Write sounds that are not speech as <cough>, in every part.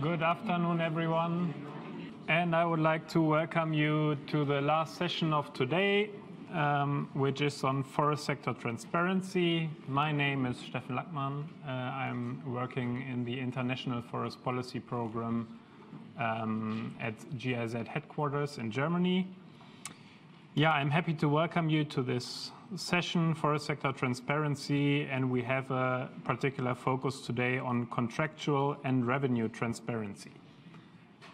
Good afternoon, everyone. And I would like to welcome you to the last session of today, um, which is on forest sector transparency. My name is Steffen Lackmann. Uh, I'm working in the International Forest Policy Program um, at GIZ headquarters in Germany. Yeah, I'm happy to welcome you to this session, Forest Sector Transparency, and we have a particular focus today on contractual and revenue transparency.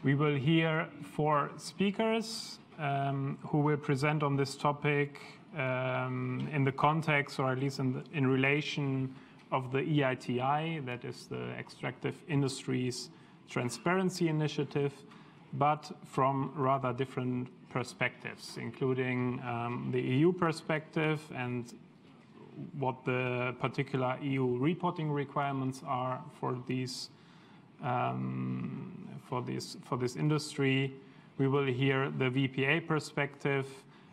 We will hear four speakers um, who will present on this topic um, in the context, or at least in, the, in relation of the EITI, that is the Extractive Industries Transparency Initiative, but from rather different perspectives, including um, the EU perspective and what the particular EU reporting requirements are for these um, for this for this industry. We will hear the VPA perspective,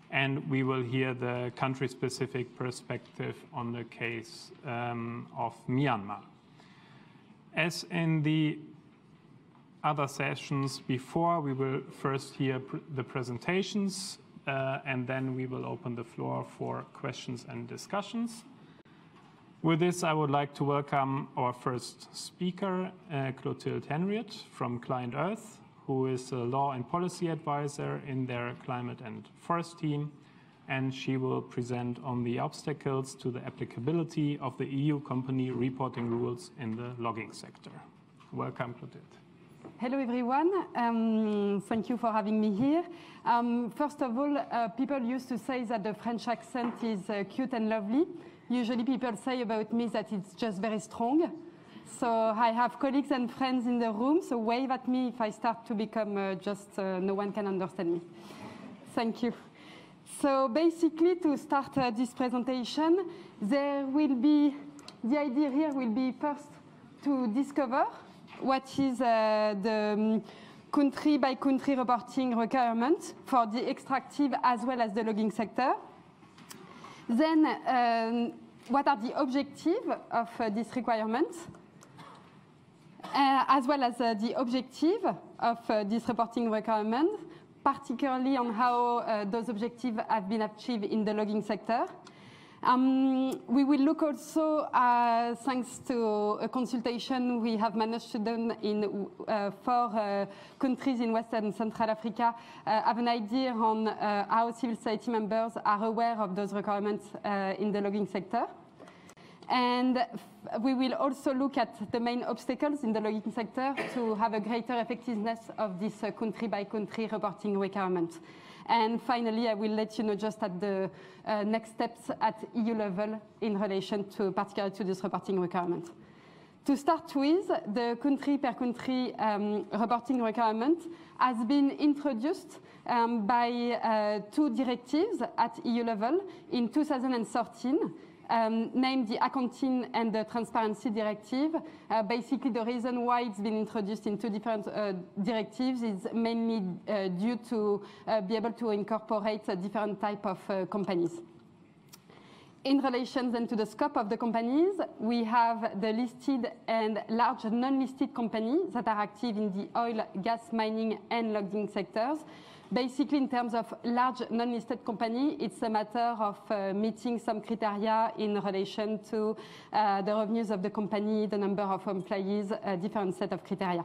and we will hear the country-specific perspective on the case um, of Myanmar. As in the other sessions before. We will first hear pr the presentations, uh, and then we will open the floor for questions and discussions. With this, I would like to welcome our first speaker, uh, Clotilde Henriot from Client Earth, who is a law and policy advisor in their climate and forest team, and she will present on the obstacles to the applicability of the EU company reporting rules in the logging sector. Welcome, Clotilde. Hello, everyone. Um, thank you for having me here. Um, first of all, uh, people used to say that the French accent is uh, cute and lovely. Usually, people say about me that it's just very strong. So I have colleagues and friends in the room, so wave at me if I start to become uh, just uh, no one can understand me. Thank you. So basically, to start uh, this presentation, there will be, the idea here will be first to discover what is uh, the um, country by country reporting requirement for the extractive as well as the logging sector. Then, um, what are the objectives of uh, this requirement, uh, as well as uh, the objective of uh, this reporting requirement, particularly on how uh, those objectives have been achieved in the logging sector. Um, we will look also, uh, thanks to a consultation we have managed to do in uh, four uh, countries in West and Central Africa, uh, have an idea on uh, how civil society members are aware of those requirements uh, in the logging sector. And we will also look at the main obstacles in the logging sector to have a greater effectiveness of this country by country reporting requirement. And finally, I will let you know just at the uh, next steps at EU level in relation to particularly to this reporting requirement. To start with, the country per country um, reporting requirement has been introduced um, by uh, two directives at EU level in 2013 um, named the Accounting and the Transparency Directive. Uh, basically, the reason why it's been introduced in two different uh, directives is mainly uh, due to uh, be able to incorporate a different type of uh, companies. In relation then to the scope of the companies, we have the listed and large non-listed companies that are active in the oil, gas, mining, and logging sectors. Basically, in terms of large non-listed company, it's a matter of uh, meeting some criteria in relation to uh, the revenues of the company, the number of employees, a different set of criteria.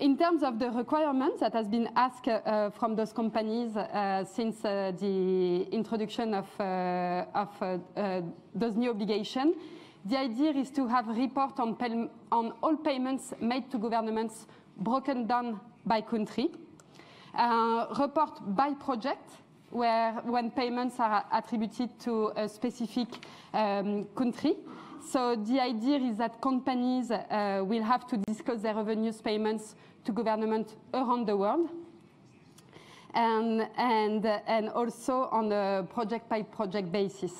In terms of the requirements that has been asked uh, from those companies uh, since uh, the introduction of, uh, of uh, those new obligations, the idea is to have a report on, on all payments made to governments broken down by country uh, report by project, where when payments are attributed to a specific um, country. So the idea is that companies uh, will have to disclose their revenues payments to government around the world. And, and, and also on a project by project basis.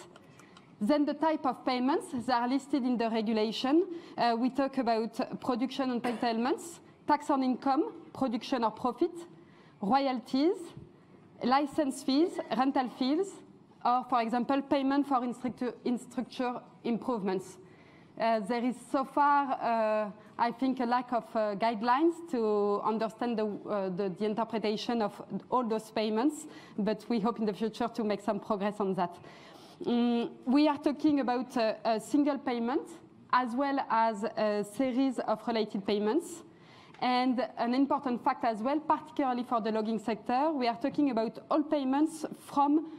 Then the type of payments that are listed in the regulation. Uh, we talk about production and entitlements, tax on income, production or profit, royalties, license fees, rental fees, or, for example, payment for infrastructure improvements. Uh, there is so far uh, I think, a lack of uh, guidelines to understand the, uh, the, the, interpretation of all those payments, but we hope in the future to make some progress on that. Um, we are talking about a single payment as well as a series of related payments. And an important fact as well, particularly for the logging sector, we are talking about all payments from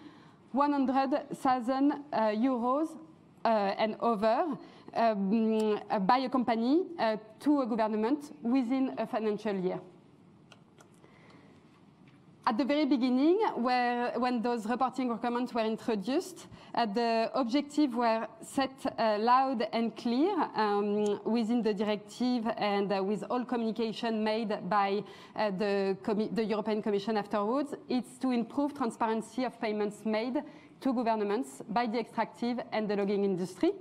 100,000 uh, euros uh, and over um, by a company uh, to a government within a financial year at the very beginning, where, when those reporting requirements were introduced, uh, the objectives were set uh, loud and clear um, within the directive and uh, with all communication made by uh, the, the European Commission afterwards. It's to improve transparency of payments made to governments by the extractive and the logging industry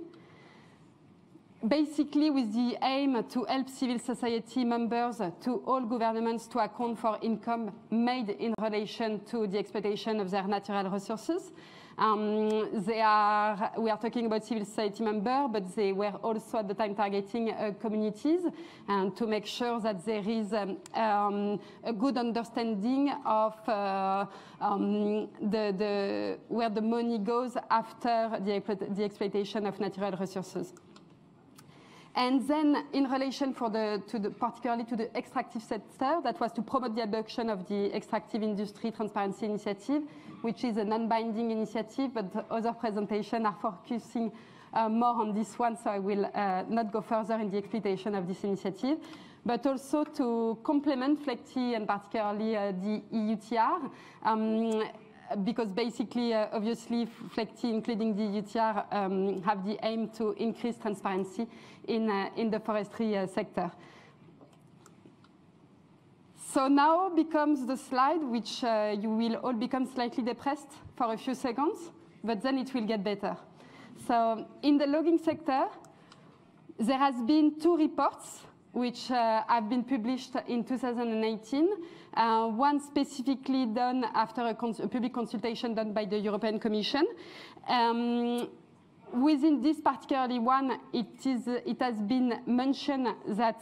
basically with the aim to help civil society members to all governments to account for income made in relation to the exploitation of their natural resources. Um, are, we are talking about civil society members, but they were also at the time targeting uh, communities and to make sure that there is um, um, a good understanding of uh, um, the, the, where the money goes after the, the exploitation of natural resources. And then in relation for the, to the, particularly to the extractive sector, that was to promote the adoption of the Extractive Industry Transparency Initiative, which is a non-binding initiative, but other presentations are focusing uh, more on this one, so I will uh, not go further in the explanation of this initiative. But also to complement FLEGT and particularly uh, the EUTR, um, because basically, uh, obviously, FLEGT, including the EUTR, um, have the aim to increase transparency in, uh, in the forestry uh, sector. So now becomes the slide, which uh, you will all become slightly depressed for a few seconds, but then it will get better. So in the logging sector, there has been two reports which uh, have been published in 2018. Uh, one specifically done after a, cons a, public consultation done by the European Commission. Um, within this particularly one, it, is, it has been mentioned that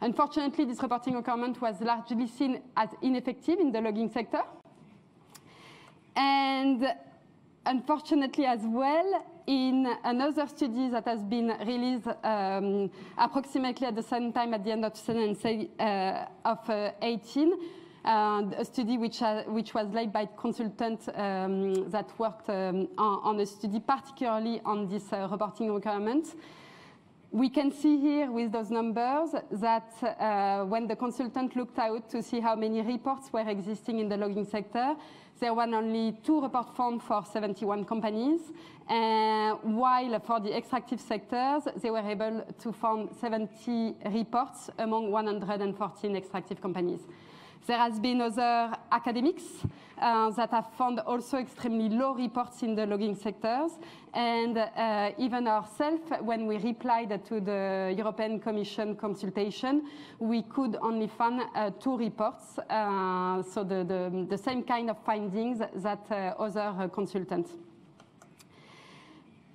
unfortunately this reporting requirement was largely seen as ineffective in the logging sector. And unfortunately as well, in another study that has been released um, approximately at the same time at the end of 2018, uh, of, 18, uh, a study which, uh, which was led by consultants um, that worked um, on, on, a study particularly on this uh, reporting requirement. We can see here with those numbers that uh, when the consultant looked out to see how many reports were existing in the logging sector, there were only two report forms for 71 companies, uh, while for the extractive sectors, they were able to form 70 reports among 114 extractive companies. There has been other academics uh, that have found also extremely low reports in the logging sectors. And uh, even ourselves, when we replied to the European Commission consultation, we could only find uh, two reports, uh, so the, the, the, same kind of findings that uh, other consultants.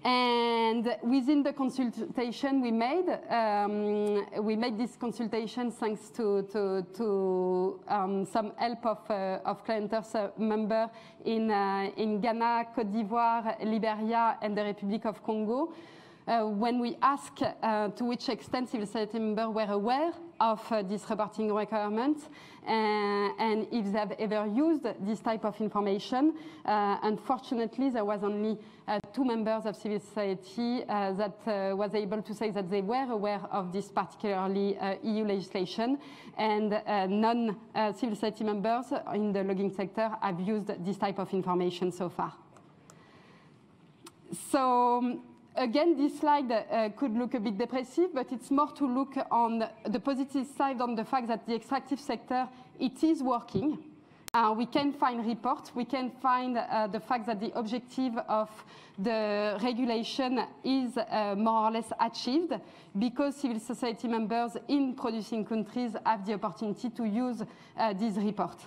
And within the consultation we made, um, we made this consultation thanks to, to, to um, some help of, uh, of ClientEarth's uh, member in, uh, in Ghana, Cote d'Ivoire, Liberia, and the Republic of Congo. Uh, when we ask uh, to which extent civil society members were aware of uh, this reporting requirement uh, and if they've ever used this type of information. Uh, unfortunately, there was only uh, two members of civil society that was able to say that they were aware of this particularly EU legislation, and non-civil society members in the logging sector have used this type of information so far. So again, this slide uh, could look a bit depressive, but it's more to look on the positive side on the fact that the extractive sector, it is working. Uh, we can find reports. We can find uh, the fact that the objective of the regulation is uh, more or less achieved because civil society members in producing countries have the opportunity to use uh, this report.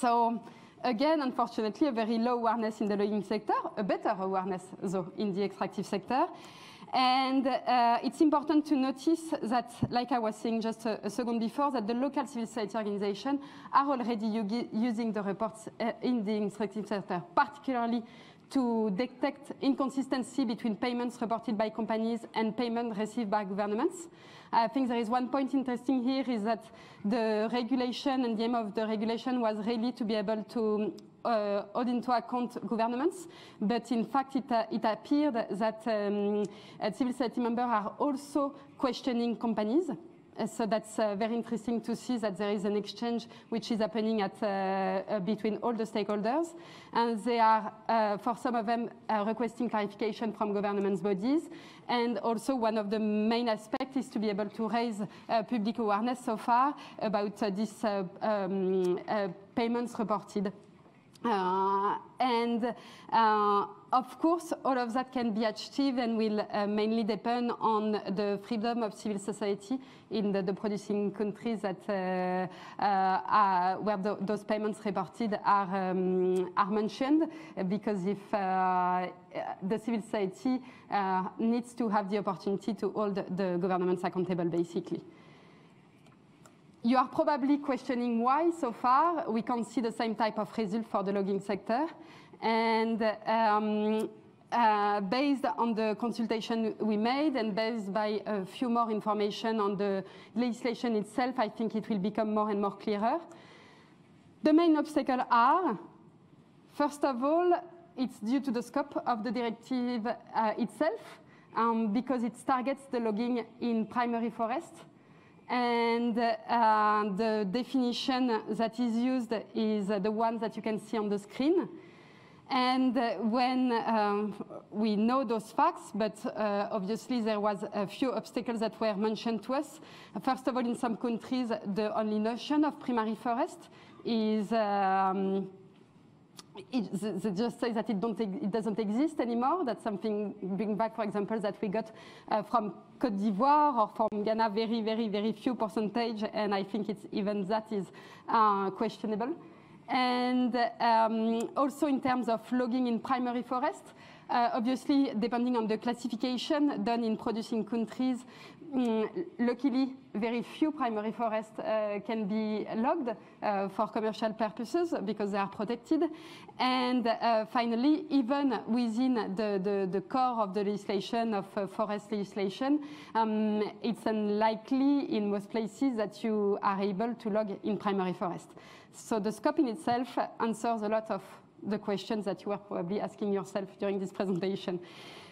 So Again, unfortunately, a very low awareness in the logging sector, a better awareness, though, in the extractive sector. And uh, it's important to notice that, like I was saying just a, a, second before, that the local civil society organizations are already using the reports uh, in the extractive sector, particularly to detect inconsistency between payments reported by companies and payments received by governments. I think there is one point interesting here is that the regulation and the aim of the regulation was really to be able to uh, hold into account governments, but in fact it, uh, it appeared that um, civil society members are also questioning companies so that's uh, very interesting to see that there is an exchange which is happening at, uh, uh, between all the stakeholders. And they are, uh, for some of them, uh, requesting clarification from government bodies. And also one of the main aspects is to be able to raise uh, public awareness so far about these um, payments reported. Uh, and uh, of course, all of that can be achieved and will uh, mainly depend on the freedom of civil society in the, the producing countries that uh, uh, are, where the, those payments reported are, um, are mentioned. Because if uh, the civil society needs to have the opportunity to hold the governments accountable, basically. You are probably questioning why so far we can't see the same type of result for the logging sector. And um, uh, based on the consultation we made and based by a few more information on the legislation itself, I think it will become more and more clearer. The main obstacles are, first of all, it's due to the scope of the directive uh, itself, um, because it targets the logging in primary forest and uh, the definition that is used is the one that you can see on the screen. And uh, when um, we know those facts, but uh, obviously there was a few obstacles that were mentioned to us. First of all, in some countries, the only notion of primary forest is um, it, they just say that it, doesn't it, doesn't exist anymore. That's something, bring back, for example, that we got uh, from Cote d'Ivoire or from Ghana, very, very, very few percentage, and I think it's even that is uh, questionable. And um, also in terms of logging in primary forest, uh, obviously, depending on the classification done in producing countries, Mm, luckily, very few primary forests uh, can be logged uh, for commercial purposes because they are protected. And uh, finally, even within the, the, the, core of the legislation of uh, forest legislation, um, it's unlikely in most places that you are able to log in primary forest. So the scope in itself answers a lot of the questions that you were probably asking yourself during this presentation.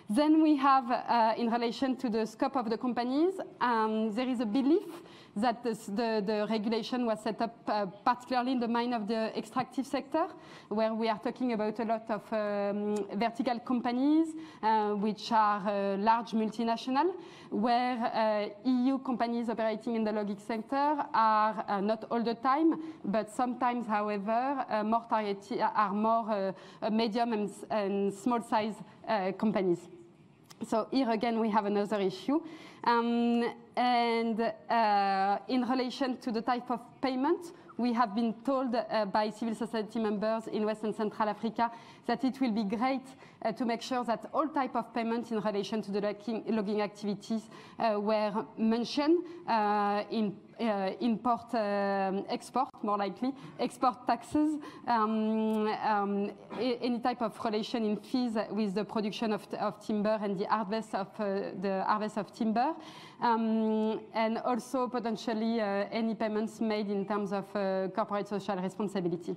Then we have, uh, in relation to the scope of the companies, um, there is a belief that this, the, the, regulation was set up uh, particularly in the mind of the extractive sector, where we are talking about a lot of um, vertical companies, uh, which are uh, large multinational, where uh, EU companies operating in the logging sector are uh, not all the time, but sometimes, however, more targeted, are more medium and, and small size companies. So here again, we have another issue. Um, and uh, in relation to the type of payment, we have been told uh, by civil society members in West and Central Africa that it will be great to make sure that all type of payments in relation to the logging, logging activities uh, were mentioned uh, in uh, import, um, export, more likely, export taxes, um, um, any type of relation in fees with the production of, of timber and the harvest of uh, the harvest of timber, um, and also potentially uh, any payments made in terms of uh, corporate social responsibility.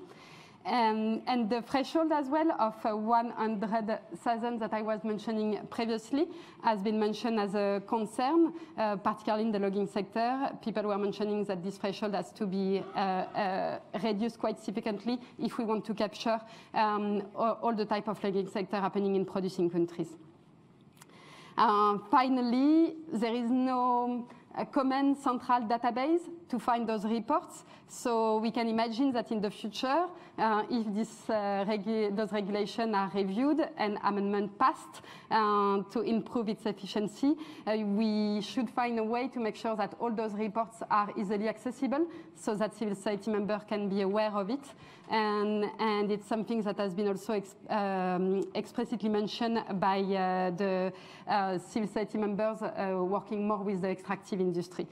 Um, and the threshold as well of uh, 100,000 that I was mentioning previously has been mentioned as a concern, uh, particularly in the logging sector. People were mentioning that this threshold has to be uh, uh reduced quite significantly if we want to capture um, all the type of logging sector happening in producing countries. Uh, finally, there is no a common central database to find those reports. So we can imagine that in the future, uh, if this, uh, regu those regulations are reviewed and amendment passed uh, to improve its efficiency, uh, we should find a way to make sure that all those reports are easily accessible so that civil society members can be aware of it. And, and it's something that has been also um, explicitly mentioned by uh, the uh, civil society members working more with the extractive industry.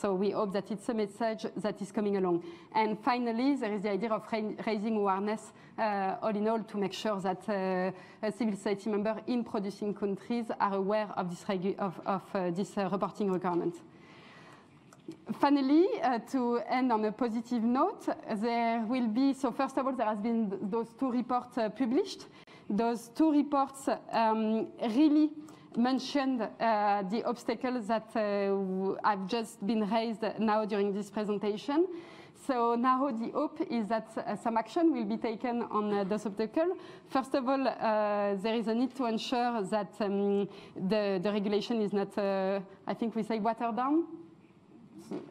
So we hope that it's a message that is coming along. And finally, there is the idea of raising awareness uh, all in all to make sure that uh, civil society members in producing countries are aware of this, of, of uh, this uh, reporting requirement. Finally, uh, to end on a positive note, there will be, so first of all, there has been those two reports uh, published. Those two reports um, really mentioned uh, the obstacles that uh, have just been raised now during this presentation. So now the hope is that uh, some action will be taken on uh, those obstacles. First of all, uh, there is a need to ensure that um, the, the, regulation is not, uh, I think we say watered down,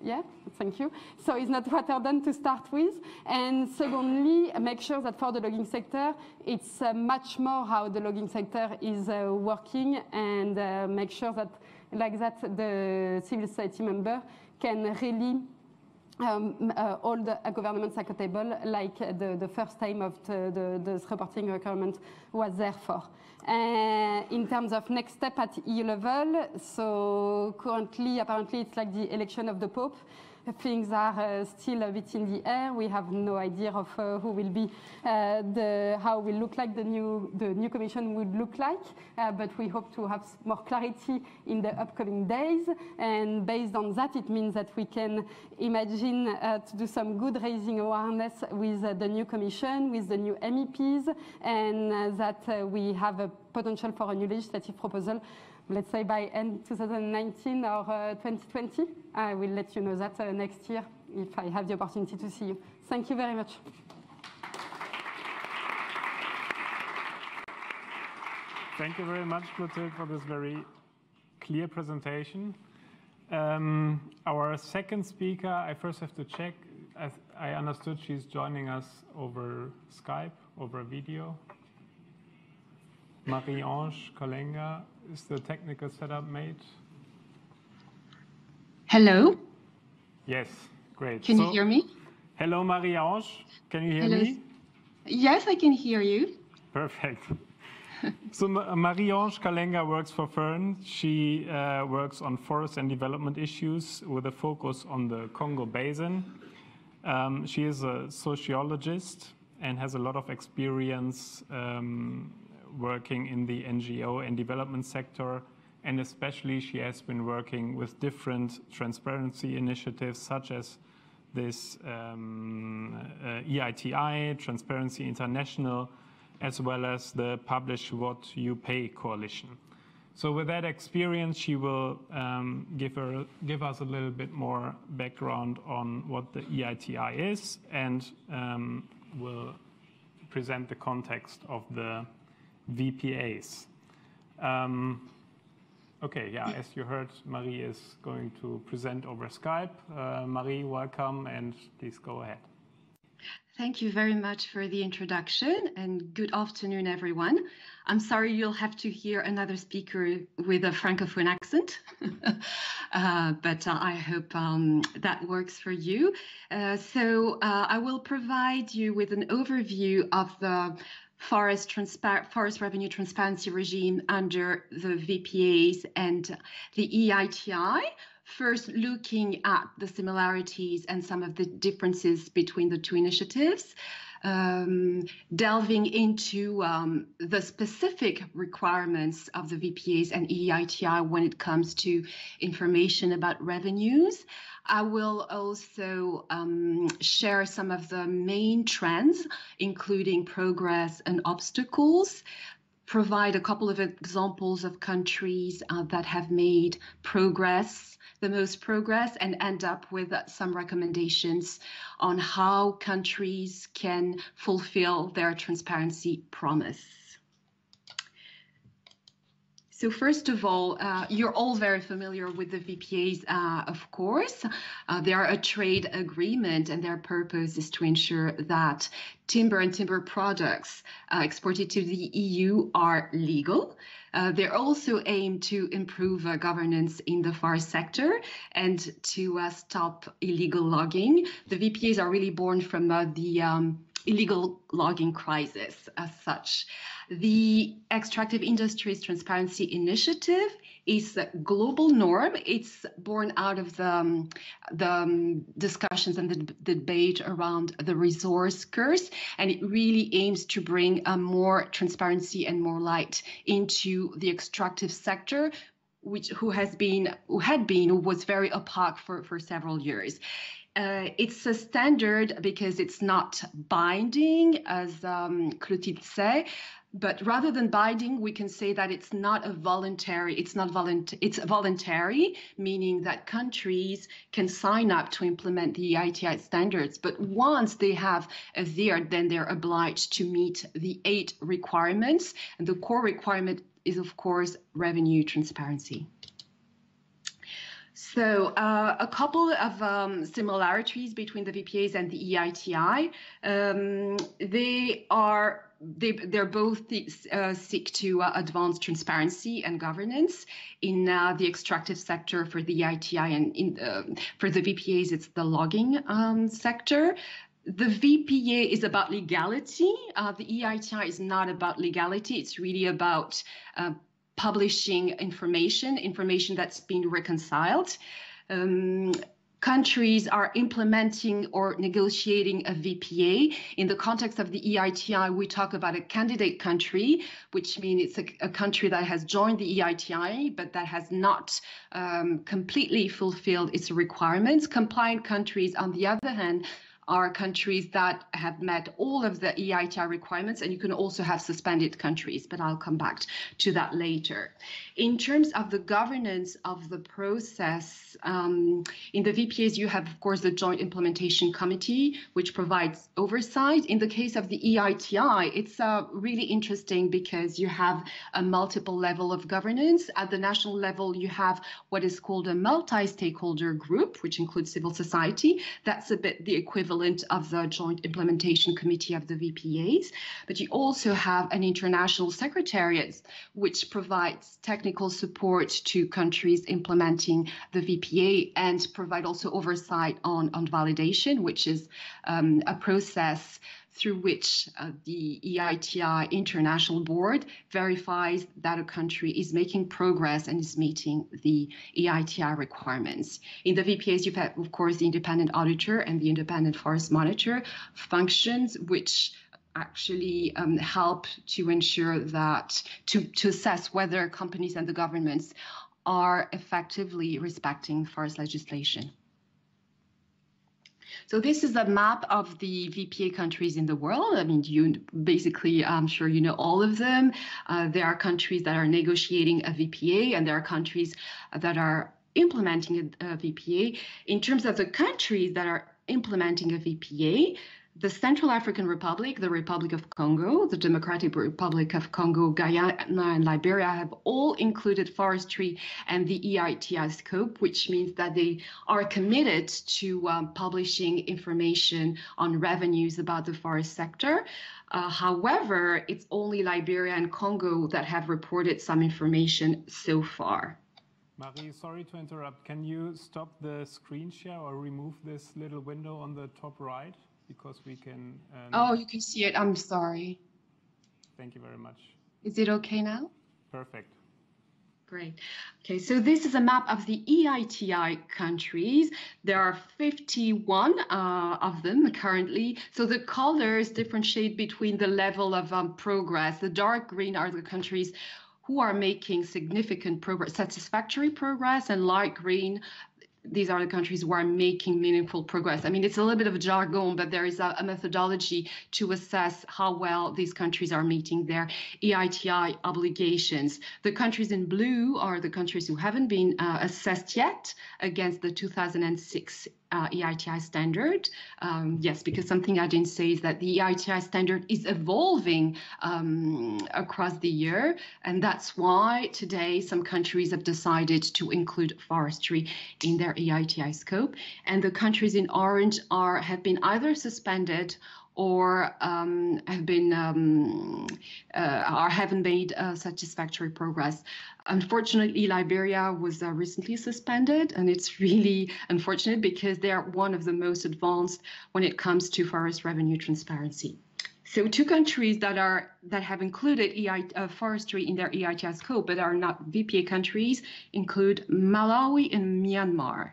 yeah, thank you. So it's not watered down to start with. And secondly, make sure that for the logging sector, it's uh, much more how the logging sector is uh, working and uh, make sure that like that the civil society member can really um, uh, hold governments accountable like the, the first time of the, the, the reporting requirement was there for. Uh, in terms of next step at EU level, so currently, apparently, it's like the election of the Pope <laughs> things are uh, still a bit in the air. We have no idea of uh, who will be uh, the how will look like the new the new commission would look like. But we hope to have more clarity in the upcoming days. And based on that, it means that we can imagine to do some good raising awareness with the new commission, with the new MEPs, and that we have a potential for a new legislative proposal let's say by end 2019 or uh, 2020. I will let you know that uh, next year if I have the opportunity to see you. Thank you very much. Thank you very much, Clotilde, for this very clear presentation. Um, our second speaker, I first have to check. As I understood she's joining us over Skype, over video. Marie-Ange Kalenga is the technical setup made? Hello? Yes, great. Can so, you hear me? Hello, Marie-Ange. Can you hear hello. me? Yes, I can hear you. Perfect. so Marie-Ange Kalenga works for Fern. She uh, works on forest and development issues with a focus on the Congo Basin. Um, she is a sociologist and has a lot of experience um, working in the NGO and development sector, and especially she has been working with different transparency initiatives such as this um, uh, EITI, Transparency International, as well as the Publish What You Pay coalition. So with that experience, she will um, give, her, give us a little bit more background on what the EITI is and um, will present the context of the VPAs. Um, okay, yeah, as you heard, Marie is going to present over Skype. Uh, Marie, welcome, and please go ahead. Thank you very much for the introduction and good afternoon, everyone. I'm sorry you'll have to hear another speaker with a Francophone accent, <laughs> uh, but uh, I hope um, that works for you. Uh, so uh, I will provide you with an overview of the forest, forest revenue transparency regime under the VPAs and the EITI. First, looking at the similarities and some of the differences between the two initiatives. Um, delving into um, the specific requirements of the VPAs and EITI when it comes to information about revenues. I will also um, share some of the main trends, including progress and obstacles, provide a couple of examples of countries uh, that have made progress, the most progress, and end up with some recommendations on how countries can fulfill their transparency promise. So first of all, uh, you're all very familiar with the VPAs, uh, of course. Uh, they are a trade agreement and their purpose is to ensure that timber and timber products uh, exported to the EU are legal. Uh, they also aim to improve uh, governance in the forest sector and to stop illegal logging. The VPAs are really born from the um, illegal logging crisis as such. The Extractive Industries Transparency Initiative is a global norm. It's born out of the, um, the um, discussions and the, the, debate around the resource curse, and it really aims to bring a more transparency and more light into the extractive sector, which who has been who had been who was very opaque for, for several years. Uh, it's a standard because it's not binding, as um, Clotilde said, but rather than binding, we can say that it's not a voluntary. It's not voluntary. It's voluntary, meaning that countries can sign up to implement the EITI standards. But once they have adhered, then they're obliged to meet the eight requirements, and the core requirement is, of course, revenue transparency. So uh, a couple of um, similarities between the VPAs and the EITI. Um, they are they, they're both uh, seek to uh, advance transparency and governance in uh, the extractive sector for the EITI and in the, for the VPAs, it's the logging um, sector. The VPA is about legality. Uh, the EITI is not about legality. It's really about uh, publishing information, information that's been reconciled. Um, countries are implementing or negotiating a VPA. In the context of the EITI, we talk about a candidate country, which means it's a, a country that has joined the EITI, but that has not um, completely fulfilled its requirements. Compliant countries, on the other hand, are countries that have met all of the EITI requirements, and you can also have suspended countries, but I'll come back to that later. In terms of the governance of the process, um, in the VPAs, you have, of course, the Joint Implementation Committee, which provides oversight. In the case of the EITI, it's uh, really interesting because you have a multiple level of governance. At the national level, you have what is called a multi-stakeholder group, which includes civil society. That's a bit the equivalent of the Joint Implementation Committee of the VPAs. But you also have an international secretariat, which provides technical technical support to countries implementing the VPA and provide also oversight on, on validation, which is um, a process through which uh, the EITI International Board verifies that a country is making progress and is meeting the EITI requirements. In the VPAs, you've had, of course, the independent auditor and the independent forest monitor functions, which actually um, help to ensure that to, to assess whether companies and the governments are effectively respecting forest legislation. So this is a map of the VPA countries in the world. I mean, you basically, I'm sure you know all of them. Uh, there are countries that are negotiating a VPA, and there are countries that are implementing a, a VPA. In terms of the countries that are implementing a VPA, the Central African Republic, the Republic of Congo, the Democratic Republic of Congo, Guyana, and Liberia have all included forestry and the EITI scope, which means that they are committed to um, publishing information on revenues about the forest sector. Uh, however, it's only Liberia and Congo that have reported some information so far. Marie, sorry to interrupt. Can you stop the screen share or remove this little window on the top right? Because we can. Um, oh, you can see it. I'm sorry. Thank you very much. Is it okay now? Perfect. Great. Okay, so this is a map of the EITI countries. There are 51 uh, of them currently. So the colors differentiate between the level of um, progress. The dark green are the countries who are making significant progress, satisfactory progress, and light green these are the countries who are making meaningful progress. I mean, it's a little bit of jargon, but there is a, a, methodology to assess how well these countries are meeting their EITI obligations. The countries in blue are the countries who haven't been uh, assessed yet against the 2006 uh, EITI standard. Um, yes, because something I didn't say is that the EITI standard is evolving um, across the year. And that's why today some countries have decided to include forestry in their EITI scope. And the countries in orange are have been either suspended or um, have been um, uh, or haven't made uh, satisfactory progress. Unfortunately, Liberia was uh, recently suspended, and it's <laughs> really unfortunate because they're one of the most advanced when it comes to forest revenue transparency. So two countries that are that have included EI, uh, forestry in their EITI scope but are not VPA countries include Malawi and Myanmar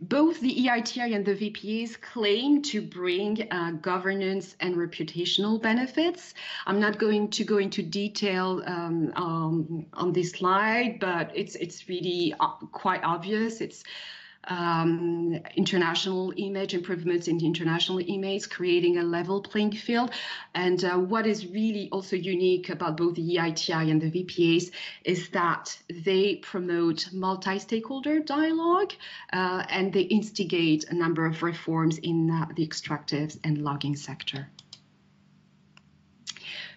both the EITI and the VPAs claim to bring uh, governance and reputational benefits. I'm not going to go into detail um, um, on this slide, but it's it's really uh, quite obvious. It's um, international image improvements in the international image, creating a level playing field. And uh, what is really also unique about both the EITI and the VPAs is that they promote multi-stakeholder dialogue uh, and they instigate a number of reforms in uh, the extractives and logging sector.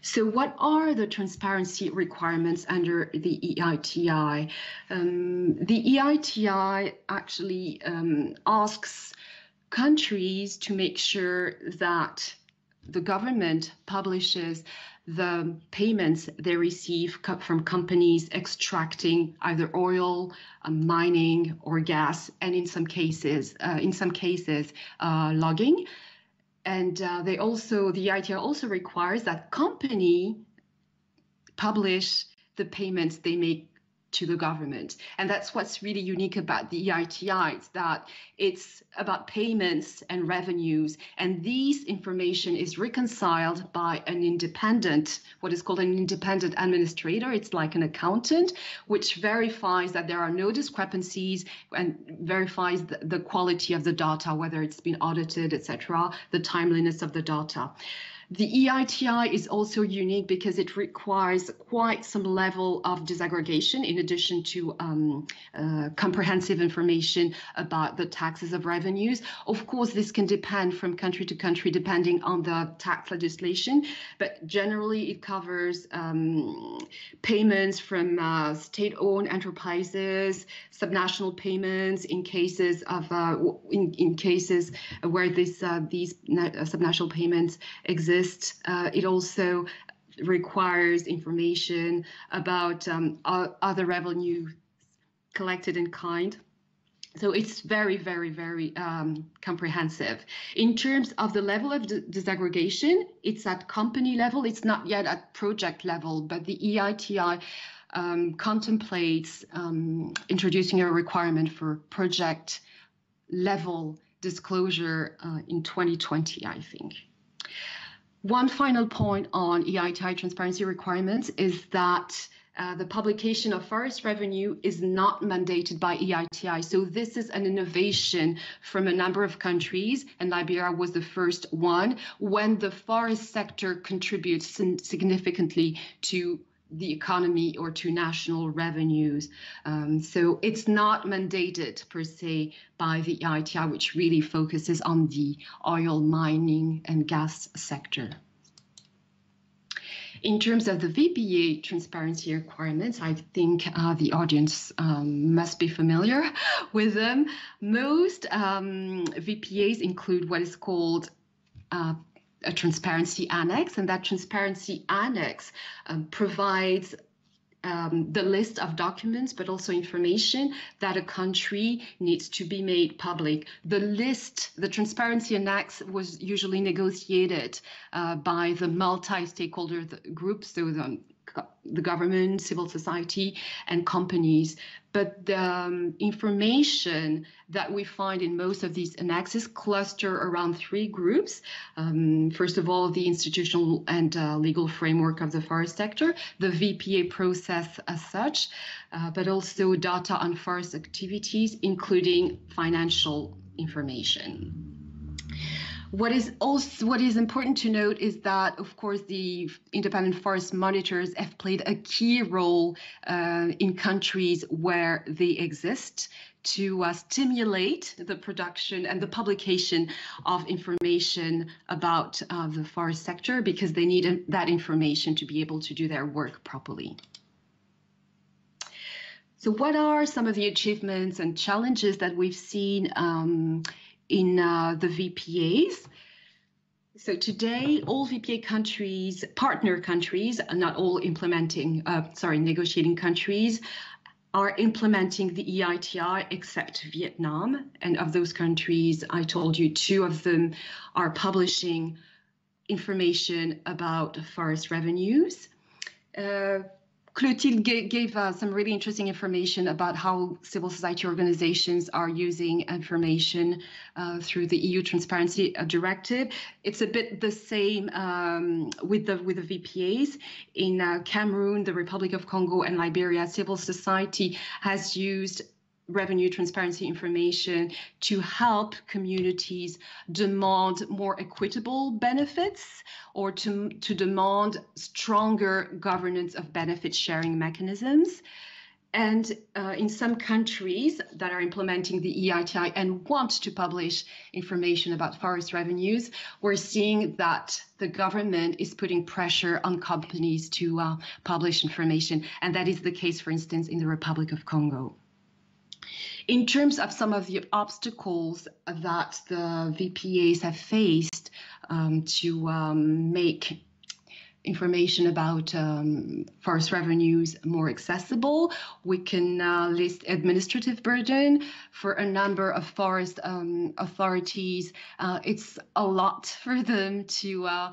So what are the transparency requirements under the EITI? Um, the EITI actually um, asks countries to make sure that the government publishes the payments they receive from companies extracting either oil, uh, mining, or gas, and in some cases, uh, in some cases, uh, logging and uh, they also the EITI also requires that company publish the payments they make to the government. And that's what's really unique about the EITI, is that it's about payments and revenues. And these information is reconciled by an independent, what is called an independent administrator. It's like an accountant, which verifies that there are no discrepancies and verifies the, the quality of the data, whether it's been audited, etc., the timeliness of the data. The EITI is also unique because it requires quite some level of disaggregation in addition to um, uh, comprehensive information about the taxes of revenues. Of course, this can depend from country to country depending on the tax legislation, but generally it covers um, payments from uh, state-owned enterprises, subnational payments in cases of uh, in, in cases where this uh, these uh, subnational payments exist exist. Uh, it also requires information about um, other revenue collected in kind. So it's very, very, very um, comprehensive. In terms of the level of disaggregation, it's at company level. It's not yet at project level, but the EITI um, contemplates um, introducing a requirement for project level disclosure uh, in 2020, I think. One final point on EITI transparency requirements is that uh, the publication of forest revenue is not mandated by EITI. So this is an innovation from a number of countries, and Liberia was the first one when the forest sector contributes significantly to the economy or to national revenues. Um, so it's not mandated per se by the EITI, which really focuses on the oil mining and gas sector. In terms of the VPA transparency requirements, I think uh, the audience um, must be familiar <laughs> with them. Most um, VPAs include what is called uh, a transparency annex, and that transparency annex um, provides um, the list of documents, but also information that a country needs to be made public. The list, the transparency annex, was usually negotiated uh, by the multi-stakeholder groups, so the the government, civil society, and companies. But the um, information that we find in most of these annexes cluster around three groups. Um, first of all, the institutional and uh, legal framework of the forest sector, the VPA process as such, uh, but also data on forest activities, including financial information. What is also what is important to note is that, of course, the independent forest monitors have played a key role uh, in countries where they exist to uh, stimulate the production and the publication of information about uh, the forest sector because they need that information to be able to do their work properly. So what are some of the achievements and challenges that we've seen um, in uh, the VPAs? So today, all VPA countries, partner countries, not all implementing, uh, sorry, negotiating countries, are implementing the EITI except Vietnam. And of those countries, I told you two of them are publishing information about forest revenues. Uh, Clotilde gave uh, some really interesting information about how civil society organizations are using information uh, through the EU Transparency Directive. It's a bit the same um, with the with the VPAs in uh, Cameroon, the Republic of Congo, and Liberia. Civil society has used revenue transparency information to help communities demand more equitable benefits or to, to demand stronger governance of benefit sharing mechanisms. And uh, in some countries that are implementing the EITI and want to publish information about forest revenues, we're seeing that the government is putting pressure on companies to uh, publish information. And that is the case, for instance, in the Republic of Congo. In terms of some of the obstacles that the VPAs have faced um, to um, make information about um, forest revenues more accessible. We can uh, list administrative burden for a number of forest um, authorities. Uh, it's a lot for them to uh,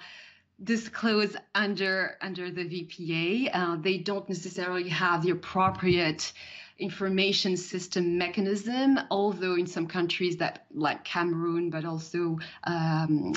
disclose under under the VPA. Uh, they don't necessarily have the appropriate information system mechanism, although in some countries that like Cameroon, but also um,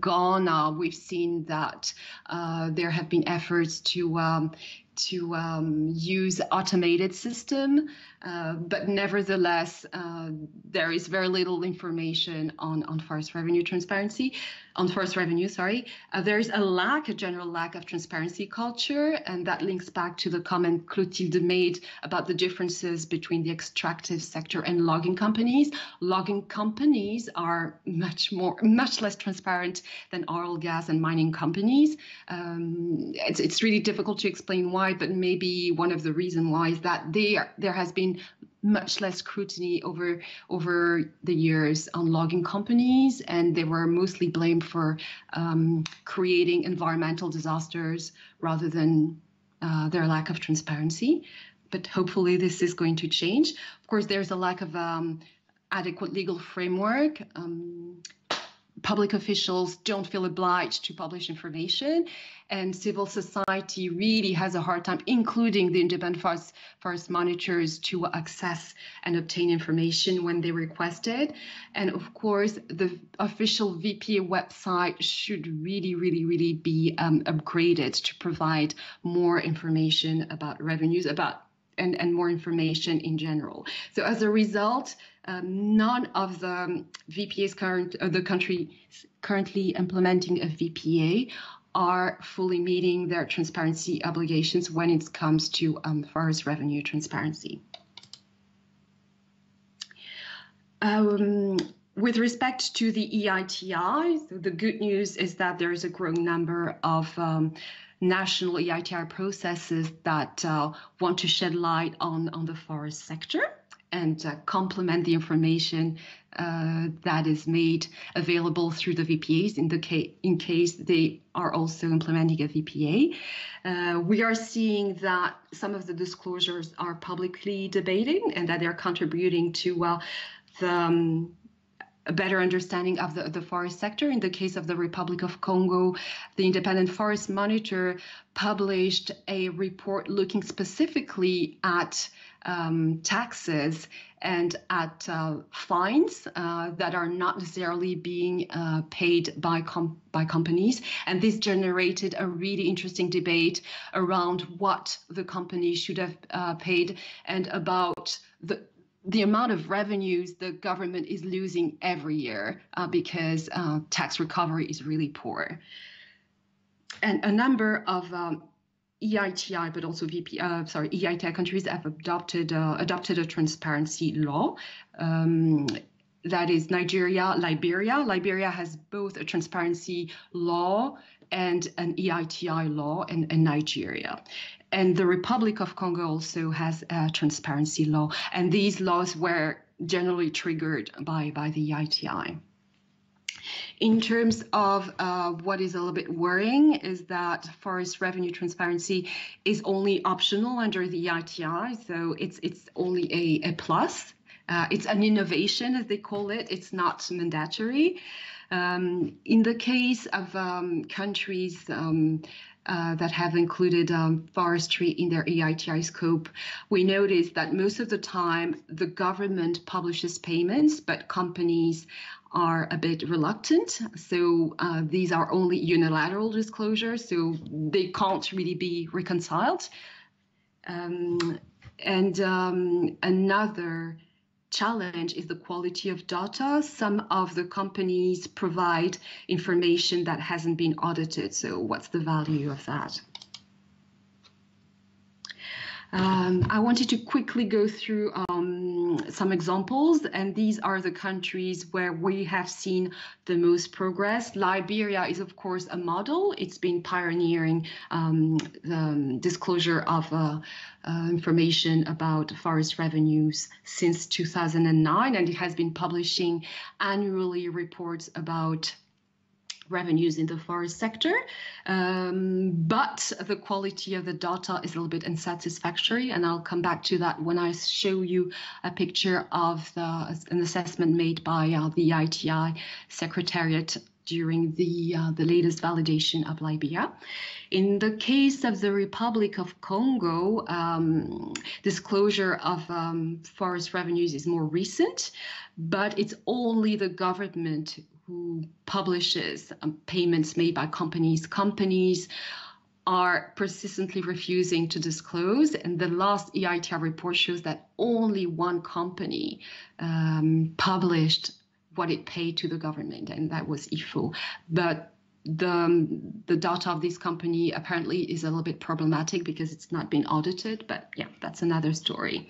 Ghana, we've seen that uh, there have been efforts to um, to um, use automated system, uh, but nevertheless, uh, there is very little information on, on forest revenue transparency on forest revenue, sorry, uh, there is a lack, a general lack of transparency culture, and that links back to the comment Clotilde made about the differences between the extractive sector and logging companies. Logging companies are much more, much less transparent than oil, gas, and mining companies. Um, it's, it's really difficult to explain why, but maybe one of the reasons why is that there there has been much less scrutiny over over the years on logging companies, and they were mostly blamed for um, creating environmental disasters rather than uh, their lack of transparency. But hopefully, this is going to change. Of course, there's a lack of um, adequate legal framework. Um, public officials don't feel obliged to publish information and civil society really has a hard time, including the independent forest, forest monitors, to access and obtain information when they request it. And of course, the official VPA website should really, really, really be um, upgraded to provide more information about revenues, about and, and more information in general. So as a result, um, none of the VPAs current, uh, the country currently implementing a VPA are fully meeting their transparency obligations when it comes to um, forest revenue transparency. Um, with respect to the EITI, so the good news is that there is a growing number of um, national EITI processes that uh, want to shed light on, on the forest sector and uh, complement the information uh, that is made available through the VPAs in the case in case they are also implementing a VPA. Uh, we are seeing that some of the disclosures are publicly debating and that they're contributing to the um, a better understanding of the, the forest sector. In the case of the Republic of Congo, the Independent Forest Monitor published a report looking specifically at um, taxes and at uh, fines uh, that are not necessarily being uh, paid by com- by companies, and this generated a really interesting debate around what the companies should have uh, paid and about the the amount of revenues the government is losing every year uh, because uh, tax recovery is really poor. And a number of um, EITI, but also VP, uh, sorry, EITI countries have adopted uh, adopted a transparency law. Um, that is Nigeria, Liberia. Liberia has both a transparency law and an EITI law in, Nigeria. And the Republic of Congo also has a transparency law. And these laws were generally triggered by, by the EITI. In terms of uh, what is a little bit worrying is that forest revenue transparency is only optional under the EITI, so it's it's only a, a plus. Uh, it's an innovation, as they call it. It's not mandatory. Um, in the case of um, countries um, uh, that have included um, forestry in their EITI scope, we notice that most of the time the government publishes payments, but companies are a bit reluctant. So uh, these are only unilateral disclosures, so they can't really be reconciled. Um, and um, another challenge is the quality of data. Some of the companies provide information that hasn't been audited. So what's the value of that? Um, I wanted to quickly go through um, some examples, and these are the countries where we have seen the most progress. Liberia is, of course, a model. It's been pioneering um, the um, disclosure of uh, uh, information about forest revenues since 2009, and it has been publishing annually reports about revenues in the forest sector, um, but the quality of the data is a little bit unsatisfactory, and I'll come back to that when I show you a picture of the, an assessment made by uh, the EITI Secretariat during the uh, the latest validation of Liberia. In the case of the Republic of Congo, um, disclosure of um, forest revenues is more recent, but it's only the government who publishes um, payments made by companies. Companies are persistently refusing to disclose. And the last EITI report shows that only one company um, published what it paid to the government, and that was IFO. But the, um, the data of this company apparently is a little bit problematic because it's not been audited, but yeah, that's another story.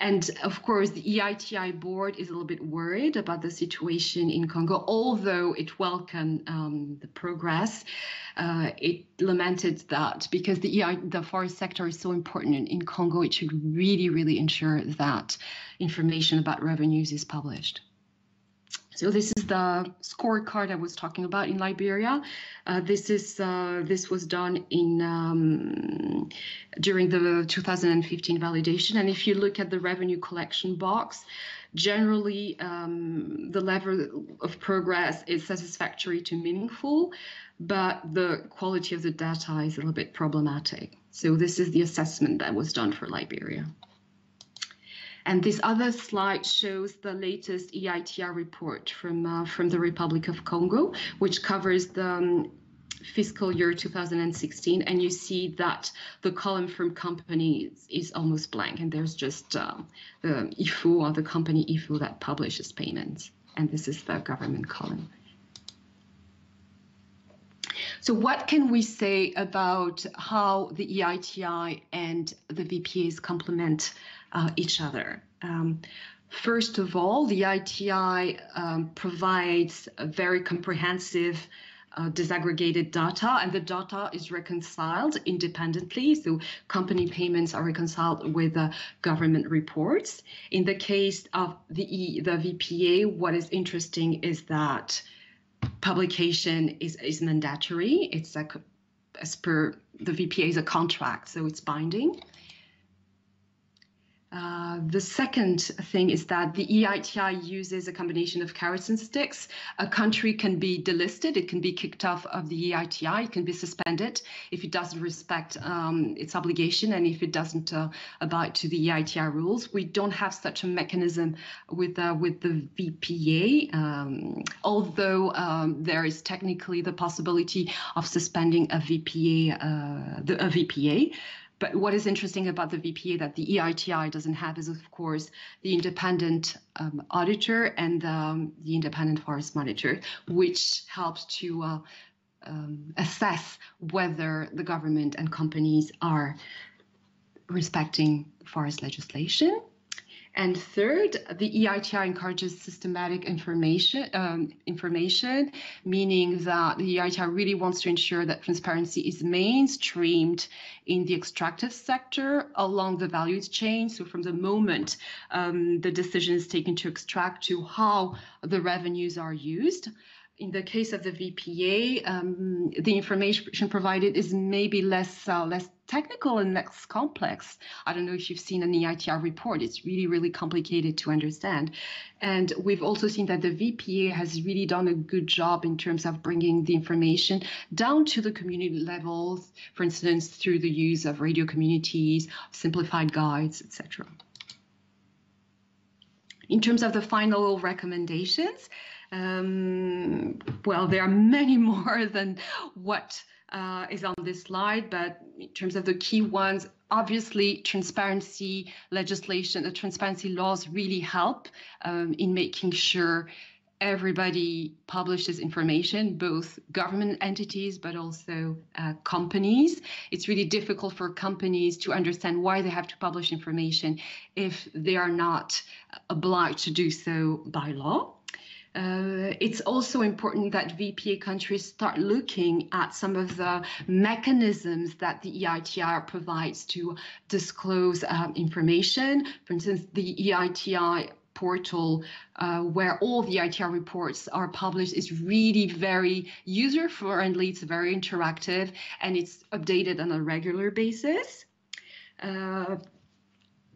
And of course, the EITI board is a little bit worried about the situation in Congo, although it welcomed um, the progress. Uh, it lamented that because the EI, the forest sector is so important in, in Congo, it should really, really ensure that information about revenues is published. So this is the scorecard I was talking about in Liberia. Uh, this is uh, this was done in um, during the 2015 validation, and if you look at the revenue collection box, generally um, the level of progress is satisfactory to meaningful, but the quality of the data is a little bit problematic. So this is the assessment that was done for Liberia. And this other slide shows the latest EITI report from, uh, from the Republic of Congo, which covers the um, fiscal year 2016. And you see that the column from companies is almost blank. And there's just um, the IFO or the company IFO that publishes payments. And this is the government column. So what can we say about how the EITI and the VPAs complement uh, each other. Um, first of all, the EITI um, provides a very comprehensive uh, disaggregated data, and the data is reconciled independently. So company payments are reconciled with uh, government reports. In the case of the e, the VPA, what is interesting is that publication is is mandatory. It's a, as per the VPA is a contract, so it's binding. Uh, the second thing is that the EITI uses a combination of carrots and sticks. A country can be delisted, it can be kicked off of the EITI, it can be suspended if it doesn't respect um, its obligation and if it doesn't uh, abide to the EITI rules. We don't have such a mechanism with uh, with the VPA, um, although um, there is technically the possibility of suspending a VPA, uh, the, a VPA. But what is interesting about the VPA that the EITI doesn't have is, of course, the independent um, auditor and um, the independent forest monitor, which helps to uh, um, assess whether the government and companies are respecting forest legislation. And third, the EITI encourages systematic information, um, information, meaning that the EITI really wants to ensure that transparency is mainstreamed in the extractive sector along the value chain. So from the moment um, the decision is taken to extract to how the revenues are used in the case of the VPA, um, the information provided is maybe less uh, less technical and less complex. I don't know if you've seen an EITI report. It's really, really complicated to understand. And we've also seen that the VPA has really done a good job in terms of bringing the information down to the community levels, for instance, through the use of radio communities, simplified guides, etc. In terms of the final recommendations, um, well, there are many <laughs> more than what uh, is on this slide, but in terms of the key ones, obviously transparency legislation, the transparency laws really help um, in making sure everybody publishes information, both government entities, but also uh, companies. It's really difficult for companies to understand why they have to publish information if they are not obliged to do so by law. Uh, it's also important that VPA countries start looking at some of the mechanisms that the EITI provides to disclose uh, information. For instance, the EITI portal uh, where all the EITI reports are published is really very user friendly, it's very interactive, and it's updated on a regular basis. Uh,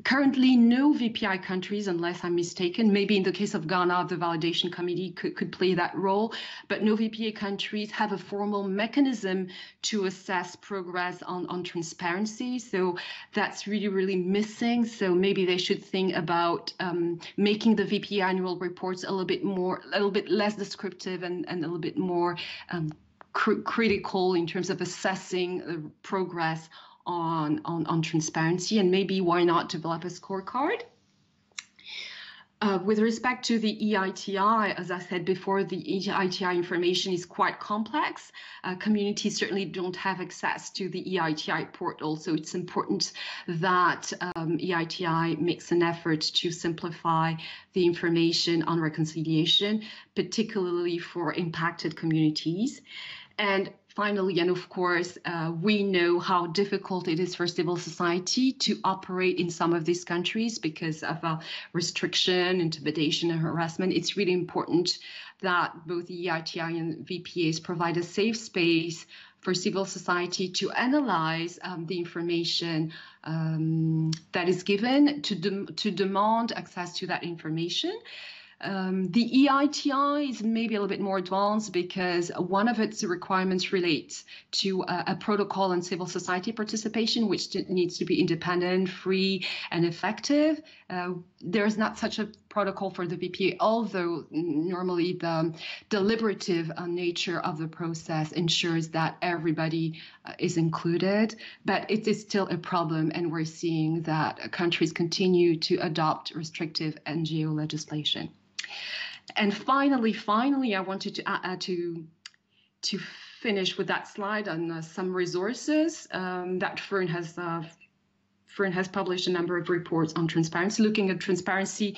currently no VPA countries, unless I'm mistaken. Maybe in the case of Ghana, the validation committee could, could play that role, but no VPA countries have a formal mechanism to assess progress on, on transparency. So that's really, really missing. So maybe they should think about um, making the VPA annual reports a little bit more, a little bit less descriptive and, and a little bit more um, cr critical in terms of assessing the progress on, on, on transparency and maybe why not develop a scorecard? Uh, with respect to the EITI, as I said before, the EITI information is quite complex. Uh, communities certainly don't have access to the EITI portal, so it's important that um, EITI makes an effort to simplify the information on reconciliation, particularly for impacted communities. And finally, and of course, uh, we know how difficult it is for civil society to operate in some of these countries because of uh, restriction, intimidation, and harassment. It's really important that both EITI and VPAs provide a safe space for civil society to analyze um, the information um, that is given, to, de to demand access to that information, um, the EITI is maybe a little bit more advanced because one of its requirements relates to a, a protocol on civil society participation, which needs to be independent, free, and effective. Uh, there's not such a protocol for the VPA, although normally the deliberative uh, nature of the process ensures that everybody uh, is included. But it is still a problem, and we're seeing that countries continue to adopt restrictive NGO legislation. And finally, finally, I wanted to uh, to to finish with that slide on uh, some resources um, that Fern has. Uh, Fern has published a number of reports on transparency, looking at transparency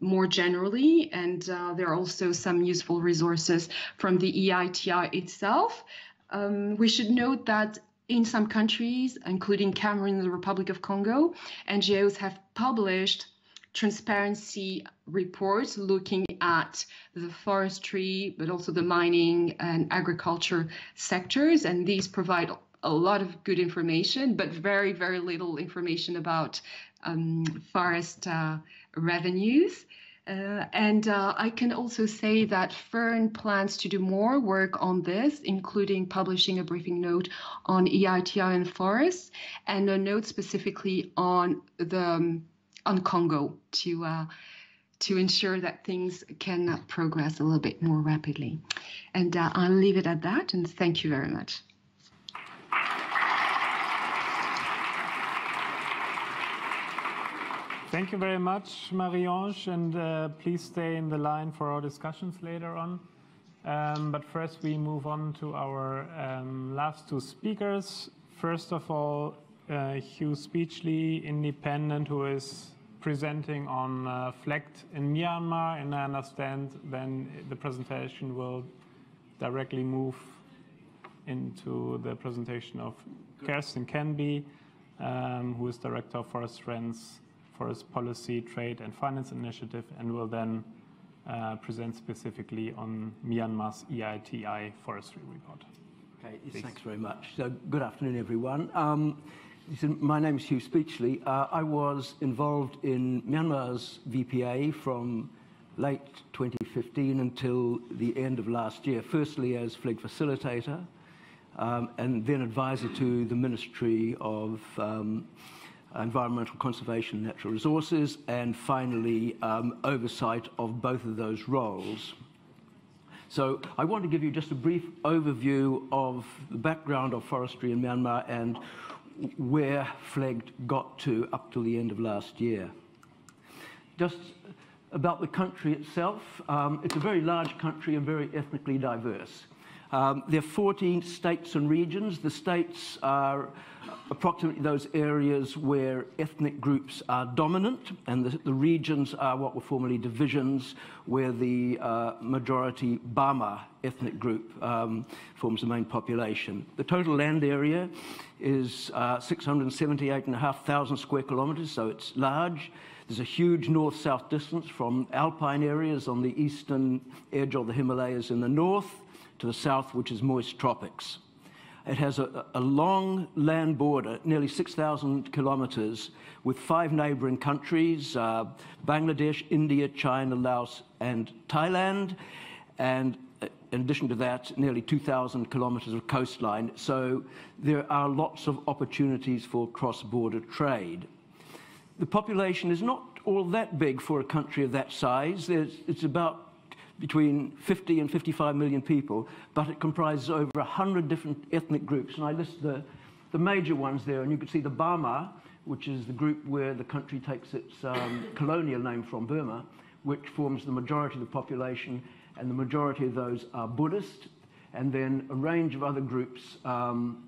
more generally, and uh, there are also some useful resources from the EITI itself. Um, we should note that in some countries, including Cameroon and the Republic of Congo, NGOs have published transparency reports looking at the forestry, but also the mining and agriculture sectors. And these provide a lot of good information, but very, very little information about um, forest uh, revenues. Uh, and uh, I can also say that Fern plans to do more work on this, including publishing a briefing note on EITI and forests, and a note specifically on the um, on Congo to uh, to ensure that things can progress a little bit more rapidly. And uh, I'll leave it at that. And thank you very much. Thank you very much, Marie-Ange, and uh, please stay in the line for our discussions later on. Um, but first, we move on to our um, last two speakers. First of all, uh, Hugh Speechley, independent, who is presenting on uh, FLEGT in Myanmar. And I understand then the presentation will directly move into the presentation of Kerstin Canby, um, who is Director of Forest Trends, Forest Policy, Trade and Finance Initiative, and will then uh, present specifically on Myanmar's EITI forestry report. Okay, Please. thanks very much. So, good afternoon, everyone. Um, my name is Hugh Speechley. Uh, I was involved in Myanmar's VPA from late 2015 until the end of last year, firstly as FLEGT facilitator, um, and then advisor to the Ministry of um, Environmental Conservation Natural Resources, and finally um, oversight of both of those roles. So I want to give you just a brief overview of the background of forestry in Myanmar and where FLEGT got to up till the end of last year. Just about the country itself, um, it's a very large country and very ethnically diverse. Um, there are 14 states and regions. The states are approximately those areas where ethnic groups are dominant, and the, the regions are what were formerly divisions, where the uh, majority Bama ethnic group um, forms the main population. The total land area is uh, 678,500 square kilometers, so it's large. There's a huge north-south distance from alpine areas on the eastern edge of the Himalayas in the north to the south, which is moist tropics. It has a, a long land border, nearly 6,000 kilometers, with five neighboring countries uh, Bangladesh, India, China, Laos, and Thailand. And uh, in addition to that, nearly 2,000 kilometers of coastline. So there are lots of opportunities for cross border trade. The population is not all that big for a country of that size. There's, it's about between 50 and 55 million people, but it comprises over 100 different ethnic groups. And I list the, the major ones there, and you can see the Bama, which is the group where the country takes its um, <coughs> colonial name from, Burma, which forms the majority of the population, and the majority of those are Buddhist, and then a range of other groups um,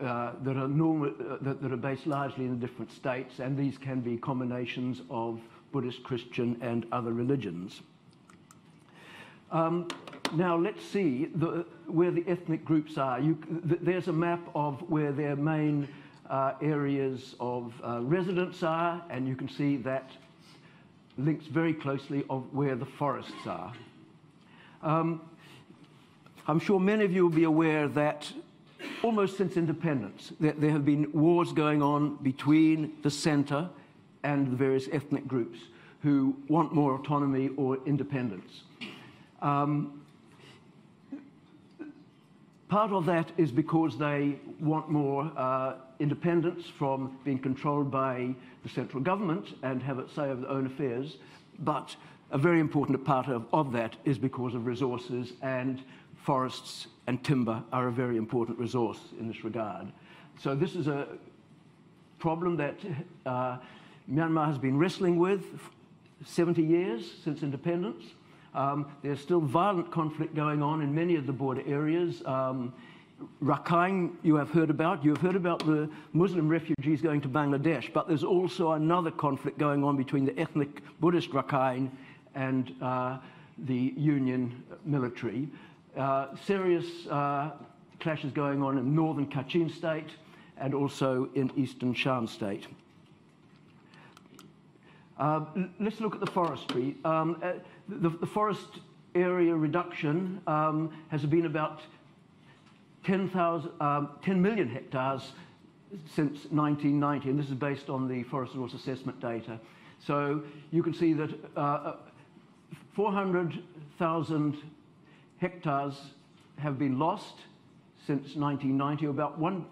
uh, that, are normal, uh, that, that, are based largely in the different states, and these can be combinations of Buddhist, Christian, and other religions. Um, now let's see the, where the ethnic groups are. You, th there's a map of where their main uh, areas of uh, residence are, and you can see that links very closely of where the forests are. Um, I'm sure many of you will be aware that almost since independence, that there have been wars going on between the center and the various ethnic groups who want more autonomy or independence. Um, part of that is because they want more uh, independence from being controlled by the central government and have it say over their own affairs. But a very important part of, of that is because of resources, and forests and timber are a very important resource in this regard. So this is a problem that uh, Myanmar has been wrestling with 70 years since independence. Um, there's still violent conflict going on in many of the border areas. Um, Rakhine, you have heard about. You have heard about the Muslim refugees going to Bangladesh, but there's also another conflict going on between the ethnic Buddhist Rakhine and uh, the Union military. Uh, serious uh, clashes going on in northern Kachin state and also in eastern Shan state. Uh, let's look at the forestry. Um, uh, the, the, forest area reduction um, has been about 10, um, 10 million hectares since 1990, and this is based on the Forest Resource Assessment data. So you can see that uh, uh 400,000 hectares have been lost since 1990, about one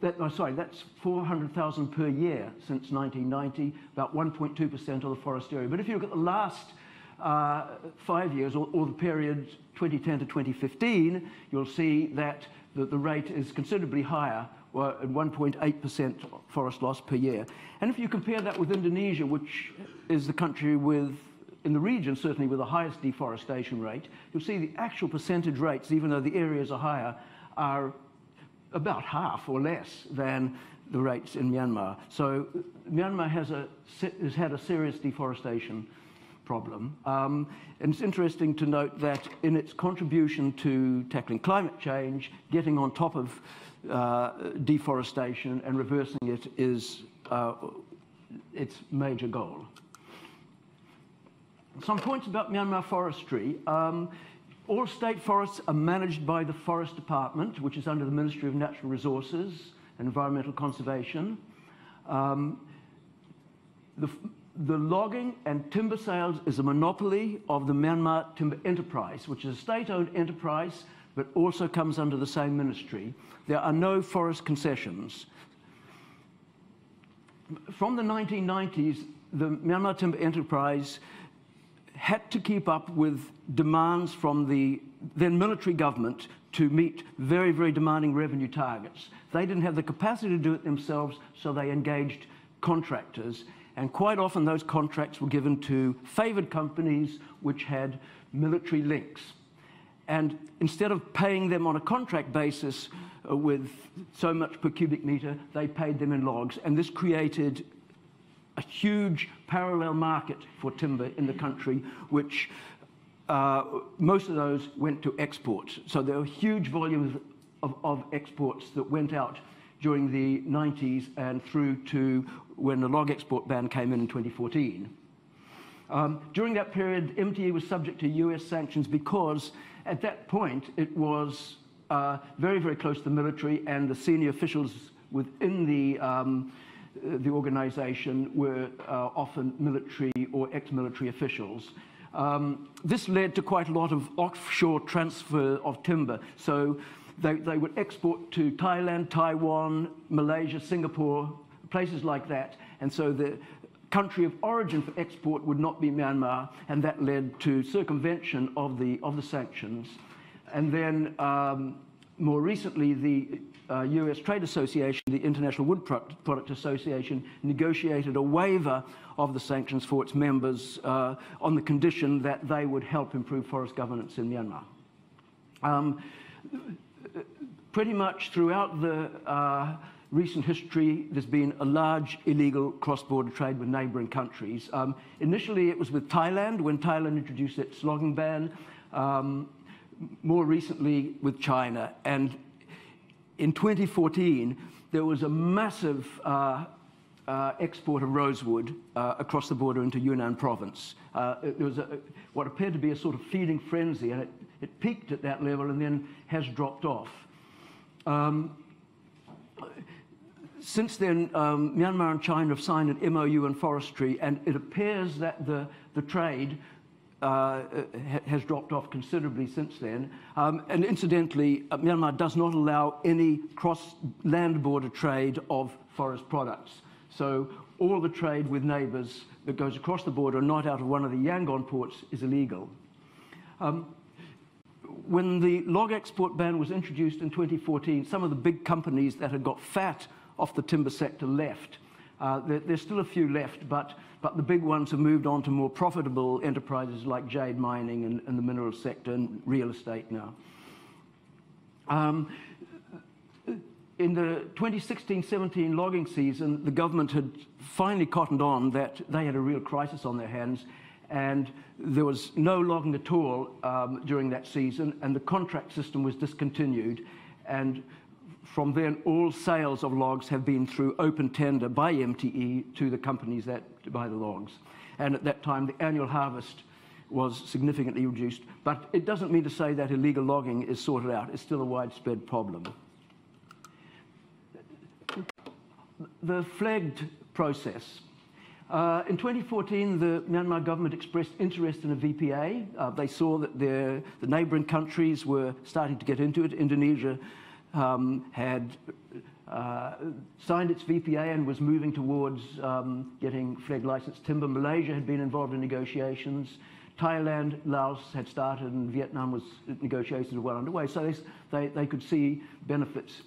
that, sorry, that's 400,000 per year since 1990, about 1.2% of the forest area. But if you look at the last uh, five years, or, or, the period 2010 to 2015, you'll see that the, the rate is considerably higher, at 1.8% forest loss per year. And if you compare that with Indonesia, which is the country with in the region, certainly with the highest deforestation rate, you'll see the actual percentage rates, even though the areas are higher, are about half or less than the rates in Myanmar. So Myanmar has, a, has had a serious deforestation problem. Um, and it's interesting to note that in its contribution to tackling climate change, getting on top of uh, deforestation and reversing it is uh, its major goal. Some points about Myanmar forestry. Um, all state forests are managed by the Forest Department, which is under the Ministry of Natural Resources and Environmental Conservation. Um, the, the logging and timber sales is a monopoly of the Myanmar Timber Enterprise, which is a state-owned enterprise, but also comes under the same ministry. There are no forest concessions. From the 1990s, the Myanmar Timber Enterprise had to keep up with demands from the then military government to meet very, very demanding revenue targets. They didn't have the capacity to do it themselves, so they engaged contractors. And quite often those contracts were given to favored companies which had military links. And instead of paying them on a contract basis uh, with so much per cubic meter, they paid them in logs. And this created a huge parallel market for timber in the country, which uh, most of those went to exports. So there were huge volumes of, of, exports that went out during the 90s and through to when the log export ban came in in 2014. Um, during that period, MTE was subject to US sanctions because at that point it was uh, very, very close to the military and the senior officials within the um, the organization were uh, often military or ex-military officials. Um, this led to quite a lot of offshore transfer of timber. So they, they would export to Thailand, Taiwan, Malaysia, Singapore, places like that. And so the country of origin for export would not be Myanmar, and that led to circumvention of the, of the sanctions. And then um, more recently, the uh, US Trade Association, the International Wood Product Association, negotiated a waiver of the sanctions for its members uh, on the condition that they would help improve forest governance in Myanmar. Um, pretty much throughout the uh, recent history, there's been a large illegal cross-border trade with neighboring countries. Um, initially, it was with Thailand when Thailand introduced its logging ban. Um, more recently with China. And in 2014, there was a massive uh, uh, export of rosewood uh, across the border into Yunnan province. Uh, there was a, what appeared to be a sort of feeding frenzy, and it, it peaked at that level and then has dropped off. Um, since then, um, Myanmar and China have signed an MOU on forestry, and it appears that the, the trade uh, has dropped off considerably since then. Um, and incidentally, uh, Myanmar does not allow any cross-land border trade of forest products. So all the trade with neighbours that goes across the border not out of one of the Yangon ports is illegal. Um, when the log export ban was introduced in 2014, some of the big companies that had got fat off the timber sector left. Uh, there, there's still a few left, but but the big ones have moved on to more profitable enterprises like jade mining and, and the mineral sector and real estate now. Um, in the 2016-17 logging season, the government had finally cottoned on that they had a real crisis on their hands, and there was no logging at all um, during that season, and the contract system was discontinued. And from then, all sales of logs have been through open tender by MTE to the companies that buy the logs. And at that time, the annual harvest was significantly reduced. But it doesn't mean to say that illegal logging is sorted out. It's still a widespread problem. The FLEGT process. Uh, in 2014, the Myanmar government expressed interest in a VPA. Uh, they saw that the neighboring countries were starting to get into it. Indonesia um, had uh, signed its VPA and was moving towards um, getting FLEGT licensed timber. Malaysia had been involved in negotiations. Thailand, Laos had started, and Vietnam was negotiations were well underway. So they, they, they could see benefits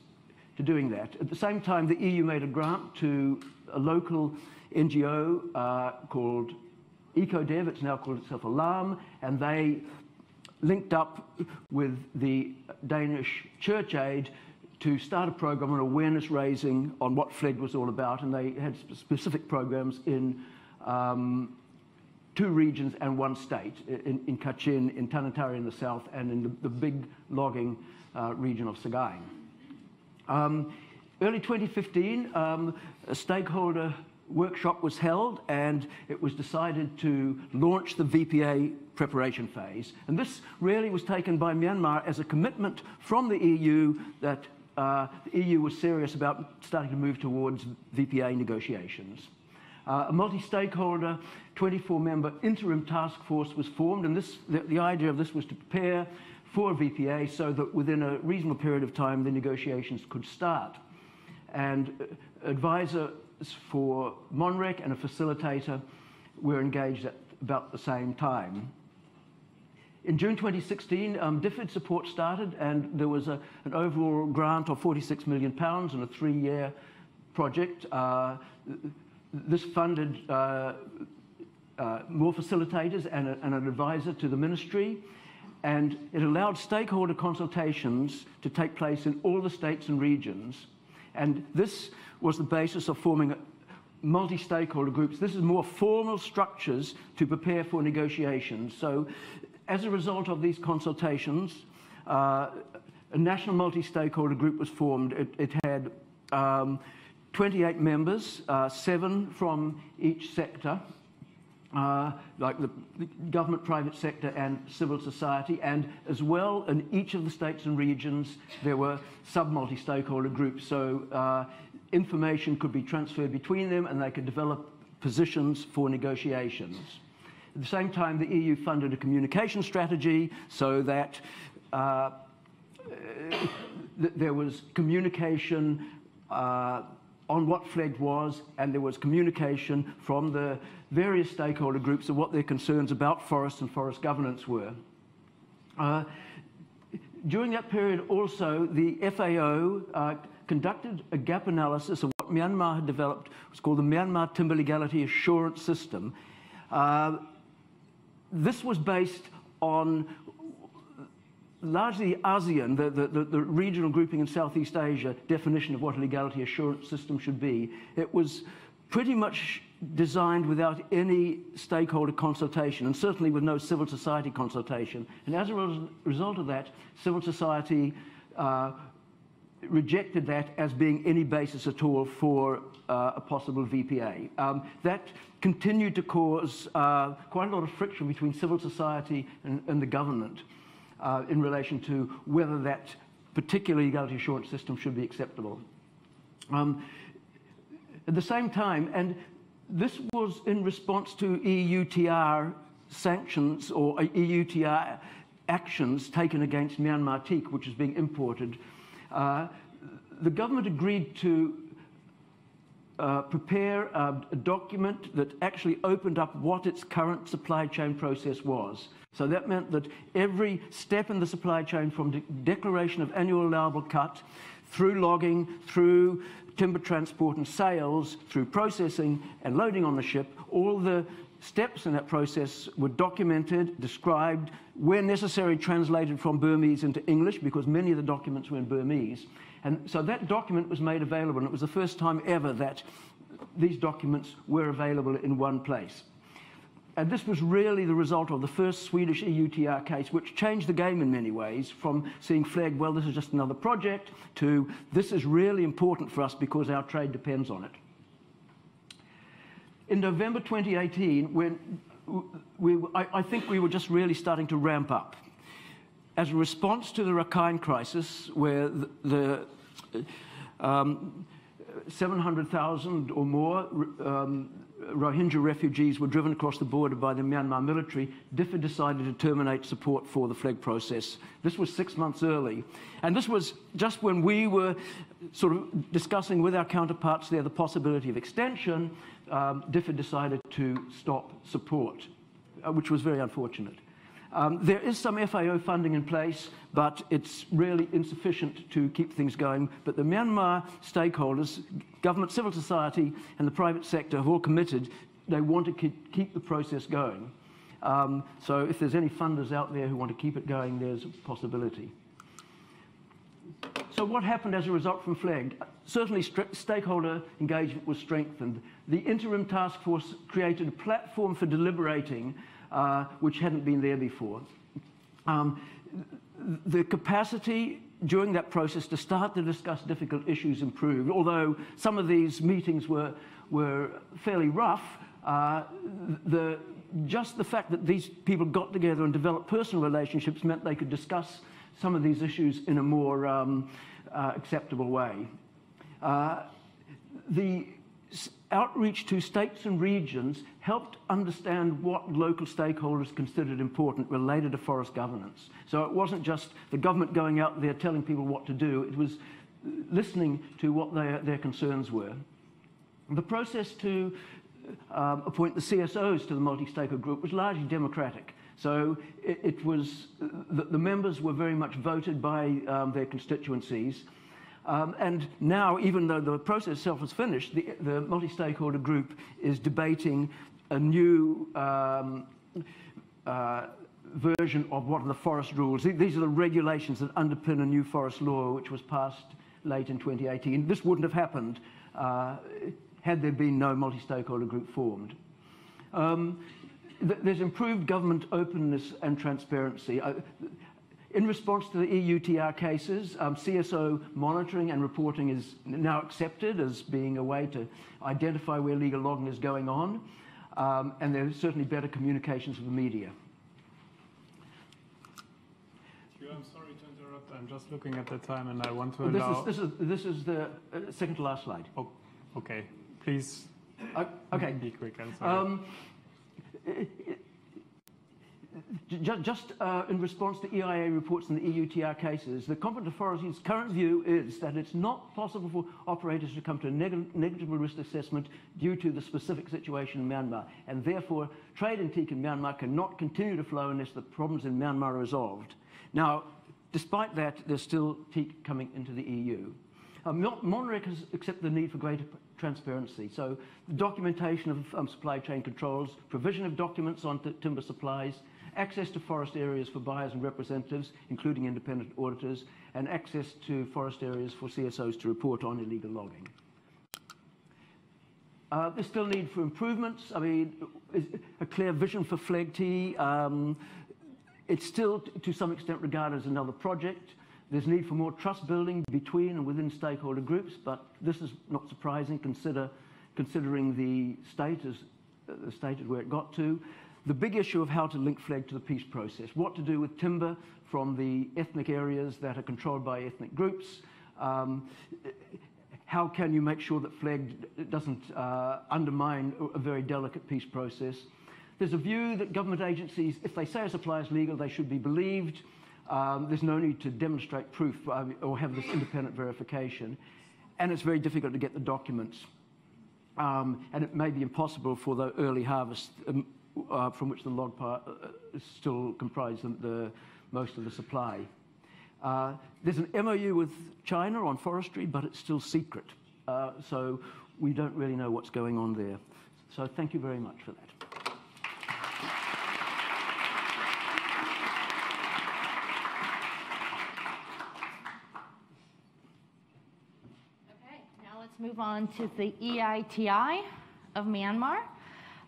to doing that. At the same time, the EU made a grant to a local NGO uh, called EcoDev, it's now called itself Alarm, and they linked up with the Danish Church Aid to start a program on awareness raising on what FLEGT was all about, and they had specific programs in um, two regions and one state, in, in Kachin, in Tanintharyi in the south, and in the, the big logging uh, region of Sagaing. Um, early 2015, um, a stakeholder workshop was held and it was decided to launch the VPA preparation phase. And this really was taken by Myanmar as a commitment from the EU that uh, the EU was serious about starting to move towards VPA negotiations. Uh, a multi-stakeholder, 24-member interim task force was formed, and this, the, the idea of this was to prepare for VPA so that within a reasonable period of time the negotiations could start. And uh, advisors for MONREC and a facilitator were engaged at about the same time. In June 2016, um, DFID support started, and there was a, an overall grant of 46 million pounds in a three-year project. Uh, this funded uh, uh, more facilitators and, a, and, an advisor to the ministry, and it allowed stakeholder consultations to take place in all the states and regions. And this was the basis of forming multi-stakeholder groups. This is more formal structures to prepare for negotiations. So as a result of these consultations, uh, a national multi-stakeholder group was formed. It, it had um, 28 members, uh, seven from each sector, uh, like the, the, government, private sector, and civil society. And as well, in each of the states and regions, there were sub-multi stakeholder groups. So uh, information could be transferred between them and they could develop positions for negotiations. At the same time, the EU funded a communication strategy so that uh, <coughs> th there was communication uh, on what FLEGT was, and there was communication from the various stakeholder groups of what their concerns about forests and forest governance were. Uh, during that period also, the FAO uh, conducted a gap analysis of what Myanmar had developed. It was called the Myanmar Timber Legality Assurance System. Uh, this was based on largely ASEAN, the, the, the, regional grouping in Southeast Asia, definition of what a legality assurance system should be. It was pretty much designed without any stakeholder consultation, and certainly with no civil society consultation. And as a result of that, civil society uh, rejected that as being any basis at all for uh, a possible VPA. Um, that continued to cause uh, quite a lot of friction between civil society and, and the government uh, in relation to whether that particular legality assurance system should be acceptable. Um, at the same time, and this was in response to EUTR sanctions or EUTR actions taken against Myanmar teak, which is being imported. Uh, the government agreed to uh, prepare a, a, document that actually opened up what its current supply chain process was. So that meant that every step in the supply chain from de declaration of annual allowable cut through logging, through timber transport and sales, through processing and loading on the ship, all the steps in that process were documented, described, where necessary translated from Burmese into English because many of the documents were in Burmese. And so that document was made available, and it was the first time ever that these documents were available in one place. And this was really the result of the first Swedish EUTR case, which changed the game in many ways from seeing FLEGT, well, this is just another project, to this is really important for us because our trade depends on it. In November 2018, when we, I, I think we were just really starting to ramp up. As a response to the Rakhine crisis, where the, the um, 700,000 or more um, Rohingya refugees were driven across the border by the Myanmar military, DFID decided to terminate support for the FLEGT process. This was six months early. And this was just when we were sort of discussing with our counterparts there the possibility of extension, um, DFID decided to stop support, uh, which was very unfortunate. Um, there is some FAO funding in place, but it's really insufficient to keep things going. But the Myanmar stakeholders, government, civil society, and the private sector have all committed they want to keep, the process going. Um, so if there's any funders out there who want to keep it going, there's a possibility. So what happened as a result from FLEGT? Certainly stakeholder engagement was strengthened. The interim task force created a platform for deliberating uh, which hadn't been there before. Um, the capacity during that process to start to discuss difficult issues improved, although some of these meetings were, were fairly rough. Uh, the, just the fact that these people got together and developed personal relationships meant they could discuss some of these issues in a more um, uh, acceptable way. Uh, the outreach to states and regions helped understand what local stakeholders considered important related to forest governance. So it wasn't just the government going out there telling people what to do, it was listening to what their, their concerns were. The process to um, appoint the CSOs to the multi-stakeholder group was largely democratic. So it, it was, the, the, members were very much voted by um, their constituencies. Um, and now, even though the process itself is finished, the, the multi-stakeholder group is debating a new um, uh, version of what are the forest rules. These are the regulations that underpin a new forest law, which was passed late in 2018. This wouldn't have happened uh, had there been no multi-stakeholder group formed. Um, th there's improved government openness and transparency. Uh, in response to the EUTR cases, um, CSO monitoring and reporting is now accepted as being a way to identify where legal logging is going on, um, and there's certainly better communications with the media. I'm sorry to interrupt. I'm just looking at the time, and I want to allow. This is this is this is the uh, second to last slide. Oh, okay. Please. Uh, okay. Be quick. I'm sorry. Um, just uh, in response to EIA reports and the EUTR cases, the competent authority's current view is that it's not possible for operators to come to a neg negligible risk assessment due to the specific situation in Myanmar, and therefore trade in teak in Myanmar cannot continue to flow unless the problems in Myanmar are resolved. Now, despite that, there's still teak coming into the EU. Um, MONREC has accepted the need for greater transparency. So the documentation of um, supply chain controls, provision of documents on timber supplies, access to forest areas for buyers and representatives, including independent auditors, and access to forest areas for CSOs to report on illegal logging. Uh, there's still need for improvements. I mean, a clear vision for FLEGT. Um, it's still, to some extent, regarded as another project. There's need for more trust building between and within stakeholder groups, but this is not surprising consider, considering the state as uh, stated where it got to. The big issue of how to link FLEGT to the peace process, what to do with timber from the ethnic areas that are controlled by ethnic groups, um, how can you make sure that FLEGT doesn't uh, undermine a very delicate peace process? There's a view that government agencies, if they say a supply is legal, they should be believed. Um, there's no need to demonstrate proof um, or have this independent verification. And it's very difficult to get the documents. Um, and it may be impossible for the early harvest um, uh, from which the log part uh, still comprise the, the, most of the supply. Uh, there's an MOU with China on forestry, but it's still secret. Uh, so we don't really know what's going on there. So thank you very much for that. Move on to the EITI of Myanmar.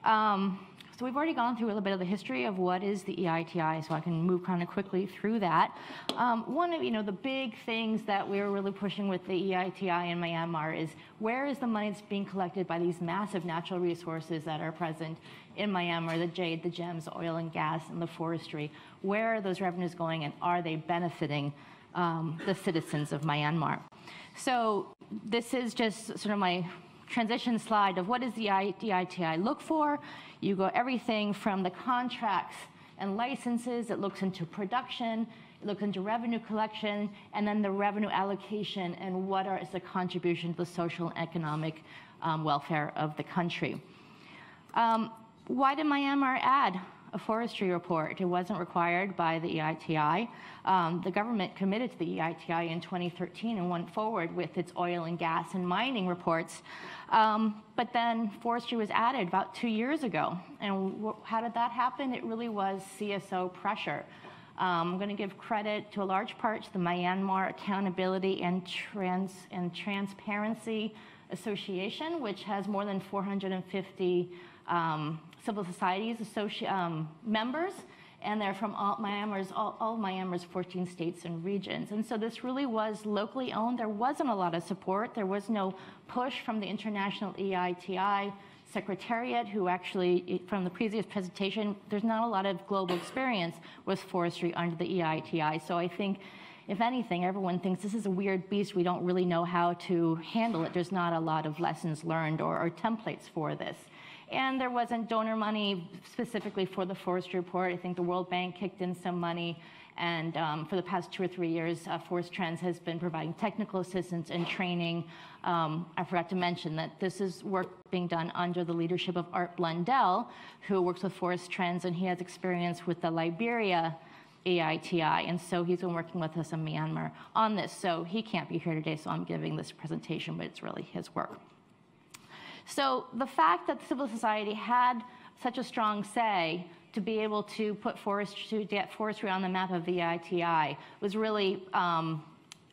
Um, so we've already gone through a little bit of the history of what is the EITI, so I can move kind of quickly through that. Um, one of you know the big things that we're really pushing with the EITI in Myanmar is where is the money that's being collected by these massive natural resources that are present in Myanmar, the jade, the gems, oil and gas, and the forestry. Where are those revenues going, and are they benefiting um, the citizens of Myanmar? So this is just sort of my transition slide of what does the EITI look for. You go everything from the contracts and licenses, it looks into production, it looks into revenue collection, and then the revenue allocation and what are, is the contribution to the social and economic um, welfare of the country. Um, why did Myanmar add a forestry report. It wasn't required by the EITI. Um, the government committed to the EITI in 2013 and went forward with its oil and gas and mining reports. Um, but then forestry was added about two years ago. And how did that happen? It really was CSO pressure. Um, I'm going to give credit to a large part to the Myanmar Accountability and, Trans and Transparency Association, which has more than 450 um, civil societies um, members, and they're from all Myanmar's, all, all Myanmar's 14 states and regions. And so this really was locally owned. There wasn't a lot of support. There was no push from the international EITI secretariat who actually, from the previous presentation, there's not a lot of global experience with forestry under the EITI. So I think, if anything, everyone thinks this is a weird beast. We don't really know how to handle it. There's not a lot of lessons learned or, or templates for this. And there wasn't donor money specifically for the forest report. I think the World Bank kicked in some money. And um, for the past two or three years, uh, Forest Trends has been providing technical assistance and training. Um, I forgot to mention that this is work being done under the leadership of Art Blundell, who works with Forest Trends, and he has experience with the Liberia EITI, and so he's been working with us in Myanmar on this. So he can't be here today, so I'm giving this presentation, but it's really his work. So the fact that civil society had such a strong say to be able to put forestry, to get forestry on the map of the ITI was really um,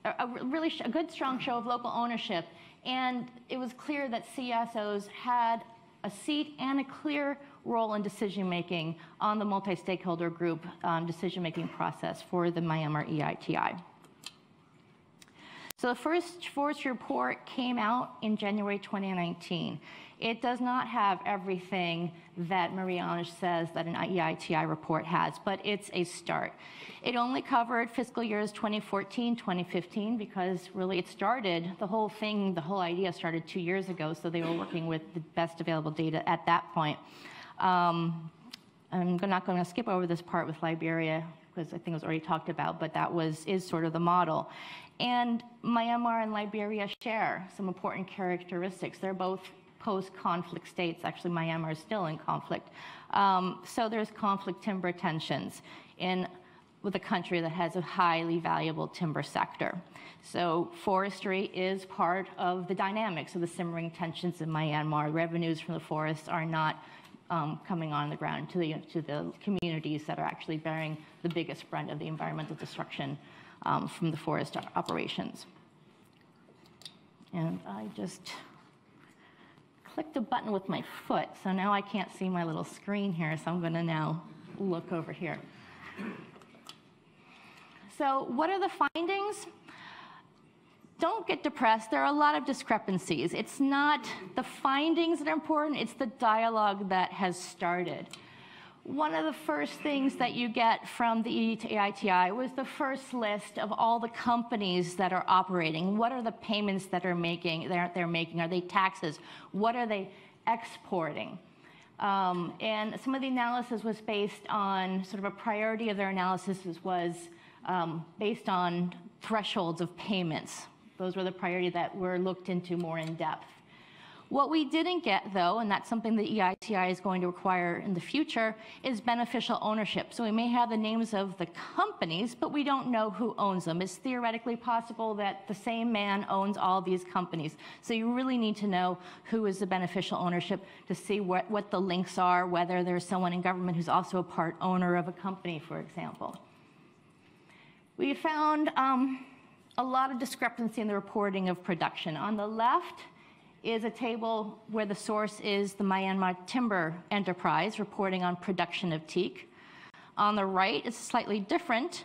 a, a, really a good strong show of local ownership. And it was clear that CSOs had a seat and a clear role in decision making on the multi-stakeholder group um, decision making process for the Myanmar EITI. So the first forestry report came out in January 2019. It does not have everything that Marie-Ange says that an EITI report has, but it's a start. It only covered fiscal years 2014, 2015, because really it started, the whole thing, the whole idea started two years ago, so they were working with the best available data at that point. Um, I'm not going to skip over this part with Liberia because I think it was already talked about, but that was is sort of the model. And Myanmar and Liberia share some important characteristics. They're both post-conflict states. Actually, Myanmar is still in conflict. Um, so there's conflict timber tensions in with a country that has a highly valuable timber sector. So forestry is part of the dynamics of the simmering tensions in Myanmar. Revenues from the forests are not um, coming on the ground to the, to the communities that are actually bearing the biggest brunt of the environmental destruction um, from the forest operations. And I just clicked a button with my foot, so now I can't see my little screen here, so I'm gonna now look over here. So what are the findings? Don't get depressed. There are a lot of discrepancies. It's not the findings that are important, it's the dialogue that has started one of the first things that you get from the EITI was the first list of all the companies that are operating. What are the payments that are making, they're, they're making? Are they taxes? What are they exporting? Um, and some of the analysis was based on sort of a priority of their analysis was um, based on thresholds of payments. Those were the priority that were looked into more in depth. What we didn't get, though, and that's something the EITI is going to require in the future, is beneficial ownership. So we may have the names of the companies, but we don't know who owns them. It's theoretically possible that the same man owns all these companies. So you really need to know who is the beneficial ownership to see what, what the links are, whether there's someone in government who's also a part owner of a company, for example. We found um, a lot of discrepancy in the reporting of production. On the left, is a table where the source is the Myanmar Timber Enterprise reporting on production of teak. On the right is a slightly different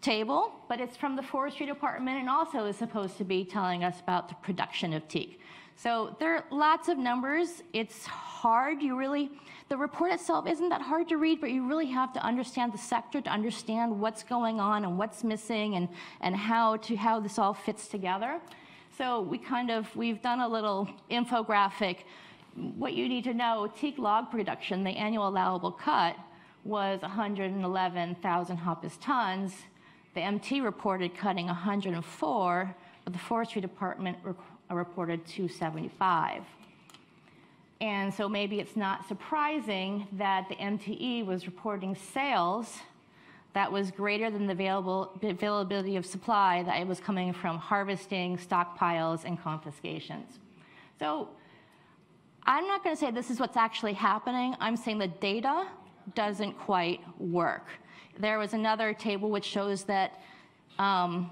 table, but it's from the Forestry Department and also is supposed to be telling us about the production of teak. So there are lots of numbers. It's hard. You really, the report itself isn't that hard to read, but you really have to understand the sector to understand what's going on and what's missing and, and how, to, how this all fits together. So we kind of, we've done a little infographic. What you need to know, teak log production, the annual allowable cut, was 111,000 Hoppus tons. The MT reported cutting 104, but the Forestry Department re uh, reported 275. And so maybe it's not surprising that the MTE was reporting sales that was greater than the available, availability of supply that it was coming from harvesting, stockpiles, and confiscations. So I'm not going to say this is what's actually happening. I'm saying the data doesn't quite work. There was another table which shows that um,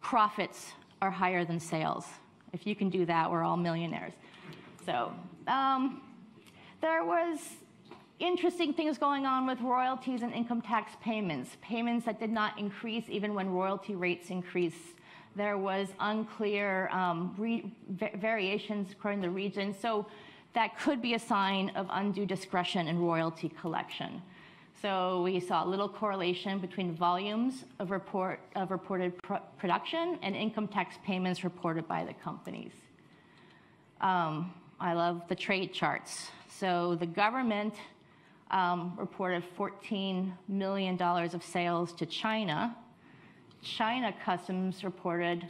profits are higher than sales. If you can do that, we're all millionaires. So um, there was interesting things going on with royalties and income tax payments, payments that did not increase even when royalty rates increased. There was unclear um, variations according to the region. So that could be a sign of undue discretion in royalty collection. So we saw a little correlation between volumes of, report, of reported pro production and income tax payments reported by the companies. Um, I love the trade charts. So the government reported $14 million of sales to China. China Customs reported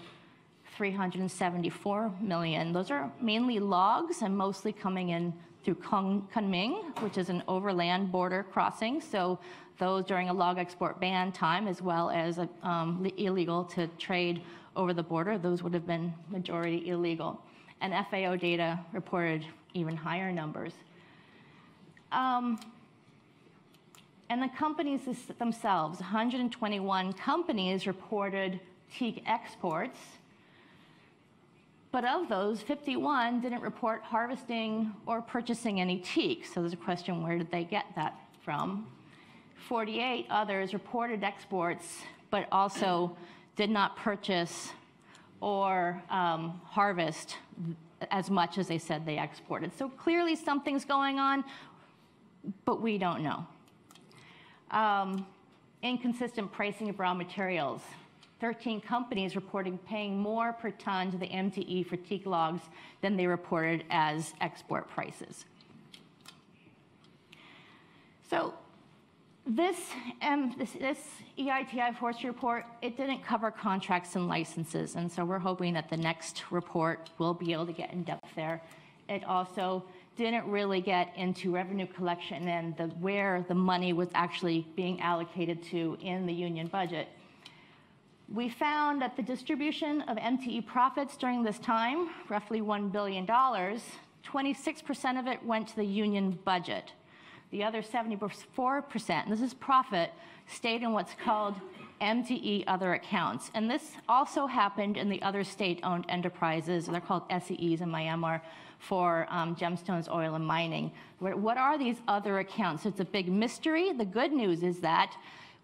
374 million. Those are mainly logs and mostly coming in through Kunming, which is an overland border crossing. So those during a log export ban time, as well as um, illegal to trade over the border, those would have been majority illegal. And FAO data reported even higher numbers. Um, and the companies themselves, 121 companies reported teak exports but of those, 51 didn't report harvesting or purchasing any teak. So there's a question where did they get that from? 48 others reported exports, but also did not purchase or um, harvest as much as they said they exported. So clearly something's going on, but we don't know. Um, inconsistent pricing of raw materials. 13 companies reporting paying more per ton to the MTE for teak logs than they reported as export prices. So this, um, this, this, EITI forestry report, it didn't cover contracts and licenses, and so we're hoping that the next report will be able to get in depth there. It also didn't really get into revenue collection and the, where the money was actually being allocated to in the union budget we found that the distribution of MTE profits during this time, roughly $1 billion, 26% of it went to the union budget. The other 74%, and this is profit, stayed in what's called MTE other accounts. And this also happened in the other state owned enterprises, they're called SEEs in Myanmar, for um, gemstones, oil, and mining. What are these other accounts? It's a big mystery. The good news is that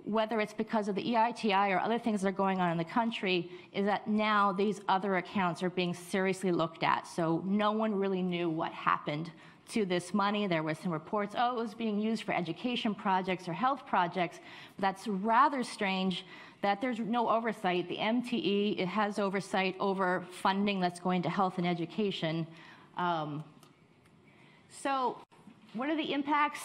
whether it's because of the EITI or other things that are going on in the country, is that now these other accounts are being seriously looked at. So no one really knew what happened to this money. There were some reports, oh, it was being used for education projects or health projects. But That's rather strange that there's no oversight. The MTE it has oversight over funding that's going to health and education. Um, so what are the impacts?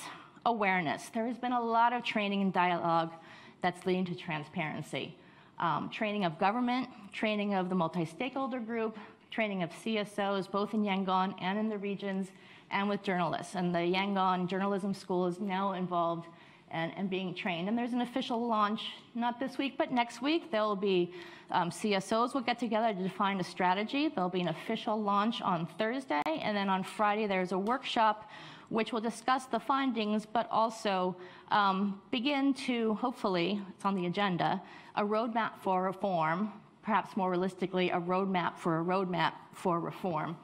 Awareness. There has been a lot of training and dialogue that's leading to transparency. Um, training of government, training of the multi-stakeholder group, training of CSOs, both in Yangon and in the regions, and with journalists. And the Yangon Journalism School is now involved and, and, being trained. And there's an official launch, not this week, but next week. There will be um, CSOs will get together to define a strategy. There'll be an official launch on Thursday, and then on Friday there's a workshop which will discuss the findings, but also um, begin to, hopefully, it's on the agenda, a roadmap for reform, perhaps more realistically, a roadmap for a roadmap for reform.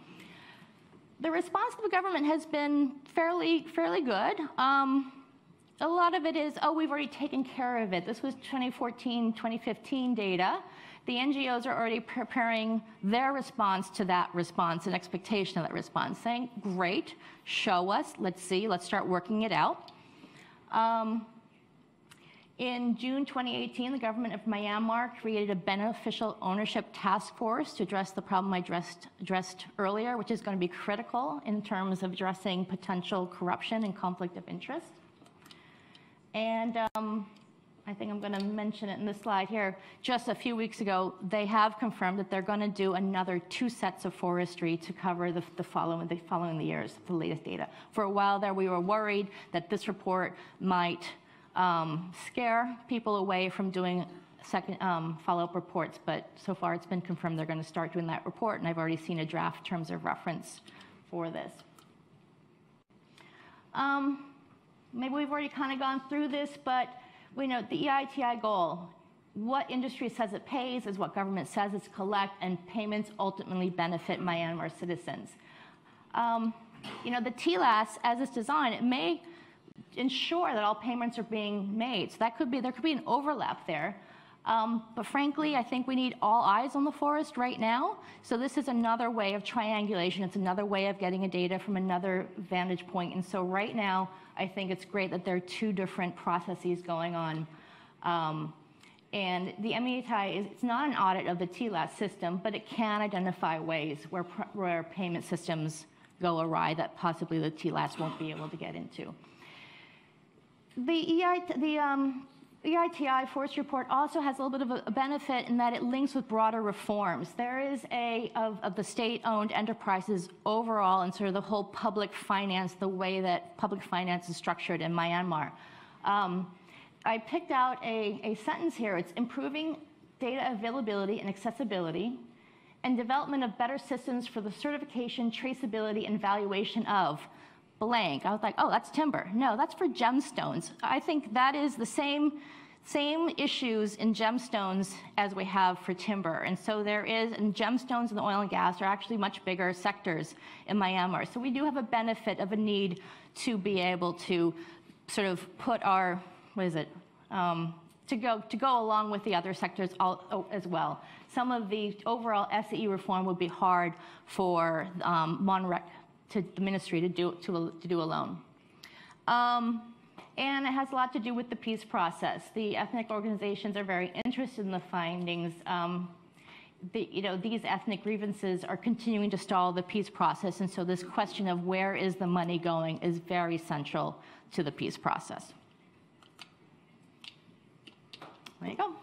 The response of the government has been fairly, fairly good. Um, a lot of it is, oh, we've already taken care of it. This was 2014, 2015 data the NGOs are already preparing their response to that response and expectation of that response, saying, great, show us, let's see, let's start working it out. Um, in June 2018, the government of Myanmar created a beneficial ownership task force to address the problem I addressed, addressed earlier, which is going to be critical in terms of addressing potential corruption and conflict of interest. And um, I think I'm going to mention it in the slide here. Just a few weeks ago, they have confirmed that they're going to do another two sets of forestry to cover the, the, following, the following years, the latest data. For a while there, we were worried that this report might um, scare people away from doing second um, follow-up reports, but so far it's been confirmed they're going to start doing that report, and I've already seen a draft terms of reference for this. Um, maybe we've already kind of gone through this, but we know the EITI goal, what industry says it pays is what government says it's collect, and payments ultimately benefit Myanmar citizens. Um, you know, the TLAS, as it's designed, it may ensure that all payments are being made. So that could be, there could be an overlap there. Um, but frankly, I think we need all eyes on the forest right now. So this is another way of triangulation. It's another way of getting a data from another vantage point. And so right now, I think it's great that there are two different processes going on. Um, and the MEITI is it's not an audit of the TLAS system, but it can identify ways where, where payment systems go awry that possibly the TLAS won't be able to get into. The, EI, the um, EITI Forest Report also has a little bit of a benefit in that it links with broader reforms. There is a, of, of the state-owned enterprises overall and sort of the whole public finance, the way that public finance is structured in Myanmar. Um, I picked out a, a sentence here. It's improving data availability and accessibility and development of better systems for the certification, traceability, and valuation of blank. I was like, oh, that's timber. No, that's for gemstones. I think that is the same, same issues in gemstones as we have for timber. And so there is, and gemstones and the oil and gas are actually much bigger sectors in Myanmar. So we do have a benefit of a need to be able to sort of put our, what is it, um, to go, to go along with the other sectors all, oh, as well. Some of the overall SEE reform would be hard for um, MONREC to the ministry to do, to, to do alone. Um, and it has a lot to do with the peace process. The ethnic organizations are very interested in the findings. Um, the, you know, these ethnic grievances are continuing to stall the peace process, and so this question of where is the money going is very central to the peace process. There you go.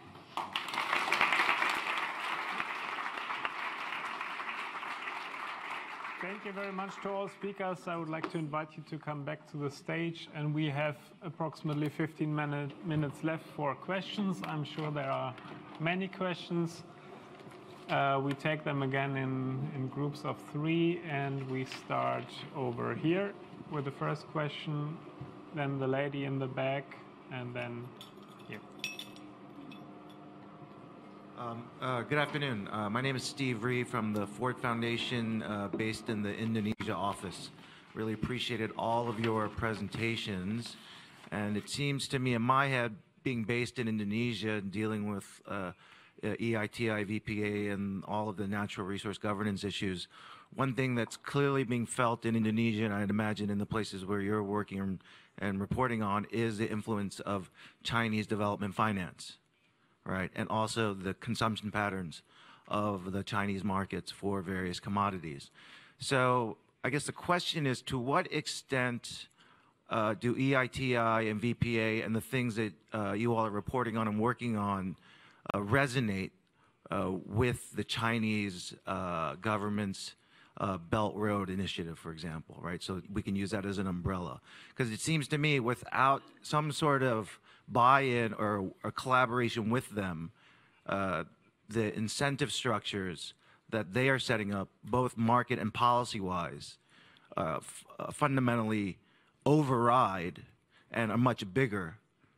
Thank you very much to all speakers. I would like to invite you to come back to the stage, and we have approximately 15 minute, minutes left for questions. I'm sure there are many questions. Uh, we take them again in, in groups of three, and we start over here with the first question, then the lady in the back, and then here. Um, uh, good afternoon. Uh, my name is Steve Rhee from the Ford Foundation uh, based in the Indonesia office. Really appreciated all of your presentations. And it seems to me in my head, being based in Indonesia and dealing with uh, EITI, VPA, and all of the natural resource governance issues, one thing that's clearly being felt in Indonesia, and I'd imagine in the places where you're working and reporting on, is the influence of Chinese development finance right? And also the consumption patterns of the Chinese markets for various commodities. So I guess the question is to what extent uh, do EITI and VPA and the things that uh, you all are reporting on and working on uh, resonate uh, with the Chinese uh, government's uh, Belt Road Initiative, for example, right? So we can use that as an umbrella. Because it seems to me without some sort of buy-in or, or collaboration with them, uh, the incentive structures that they are setting up, both market and policy-wise, uh, uh, fundamentally override and are much bigger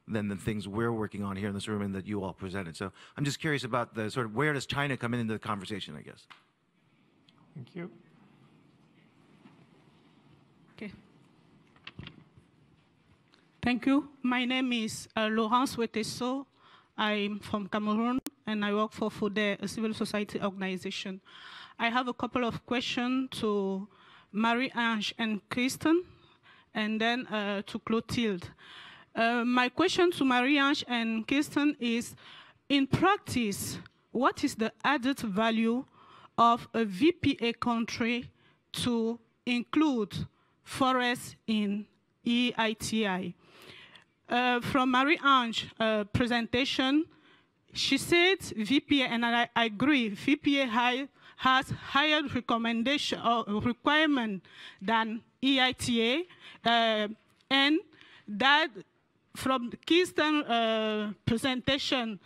than the things we're working on here in this room and that you all presented. So I'm just curious about the sort of where does China come into the conversation, I guess. Thank you. Okay. Thank you. My name is uh, Laurence Weteso. I'm from Cameroon and I work for FODE, a civil society organization. I have a couple of questions to Marie-Ange and Kristen, and then uh, to Clotilde. Uh, my question to Marie-Ange and Kristen is, in practice, what is the added value of a VPA country to include forests in EITI? Uh, from Marie-Ange uh, presentation, she said VPA, and I, I agree, VPA high, has higher recommendation or requirement than EITI, uh, and that from Keystone uh, presentation,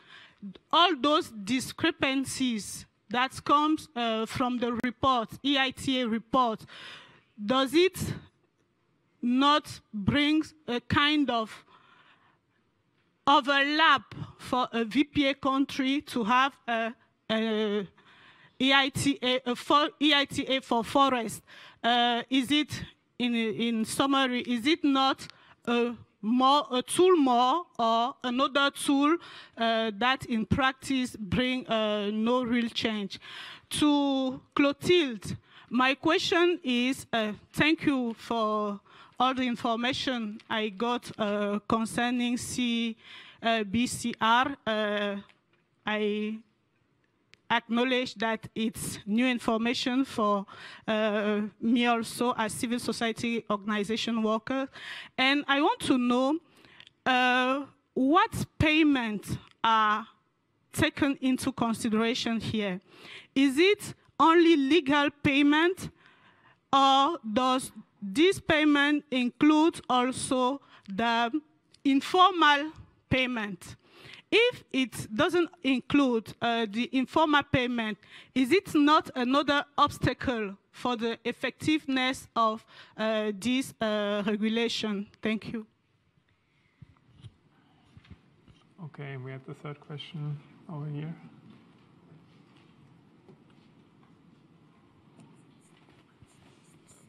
all those discrepancies that comes uh, from the report, EITI report, does it not bring a kind of overlap for a VPA country to have a, a EITI, a for, EITI for forest? Uh, is it, in, in summary, is it not a more a tool more or another tool uh, that in practice bring uh, no real change. To Clotilde, my question is, uh, thank you for all the information I got uh, concerning CBCR. Uh, I acknowledge that it's new information for uh, me also as civil society organization worker. And I want to know uh, what payments are taken into consideration here. Is it only legal payment or does this payment includes also the informal payment? If it doesn't include uh, the informal payment, is it not another obstacle for the effectiveness of uh, this uh, regulation? Thank you. Okay, we have the third question over here.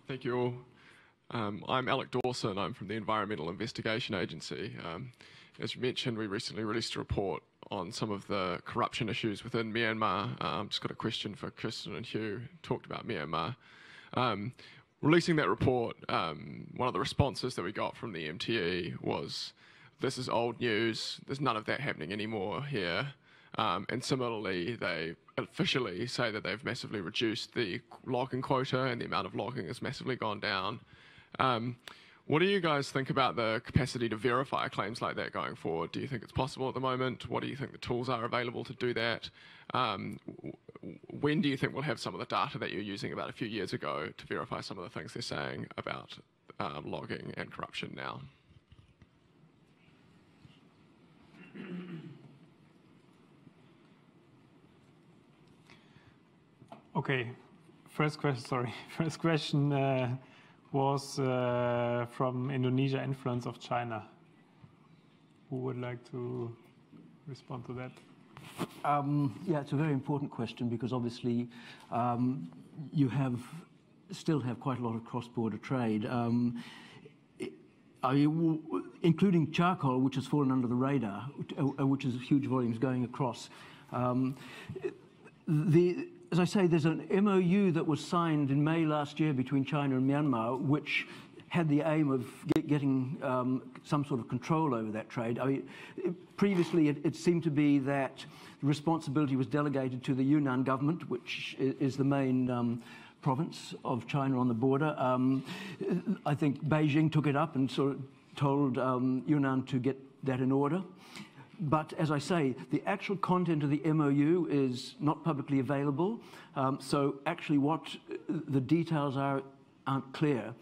Thank you all. Um, I'm Alec Dawson. I'm from the Environmental Investigation Agency. Um, as you mentioned, we recently released a report on some of the corruption issues within Myanmar. Um, just got a question for Kristen and Hugh. Talked about Myanmar. Um, releasing that report, um, one of the responses that we got from the MTE was, "This is old news. There's none of that happening anymore here." Um, and similarly, they officially say that they've massively reduced the logging quota and the amount of logging has massively gone down. Um, what do you guys think about the capacity to verify claims like that going forward? Do you think it's possible at the moment? What do you think the tools are available to do that? Um, when do you think we'll have some of the data that you're using about a few years ago to verify some of the things they're saying about um, logging and corruption now? Okay, first question, sorry. <laughs> First question. Uh, was uh, from Indonesia influence of China. Who would like to respond to that? Um, yeah, it's a very important question because obviously um, you have still have quite a lot of cross-border trade. Um, including charcoal, which has fallen under the radar, uh, which is huge volumes going across. Um, the, as I say, there's an MOU that was signed in May last year between China and Myanmar, which had the aim of get, getting um, some sort of control over that trade. I mean, it, previously, it, it, seemed to be that the responsibility was delegated to the Yunnan government, which is, is the main um, province of China on the border. Um, I think Beijing took it up and sort of told um, Yunnan to get that in order. But as I say, the actual content of the MOU is not publicly available. Um, so actually what the details are aren't clear.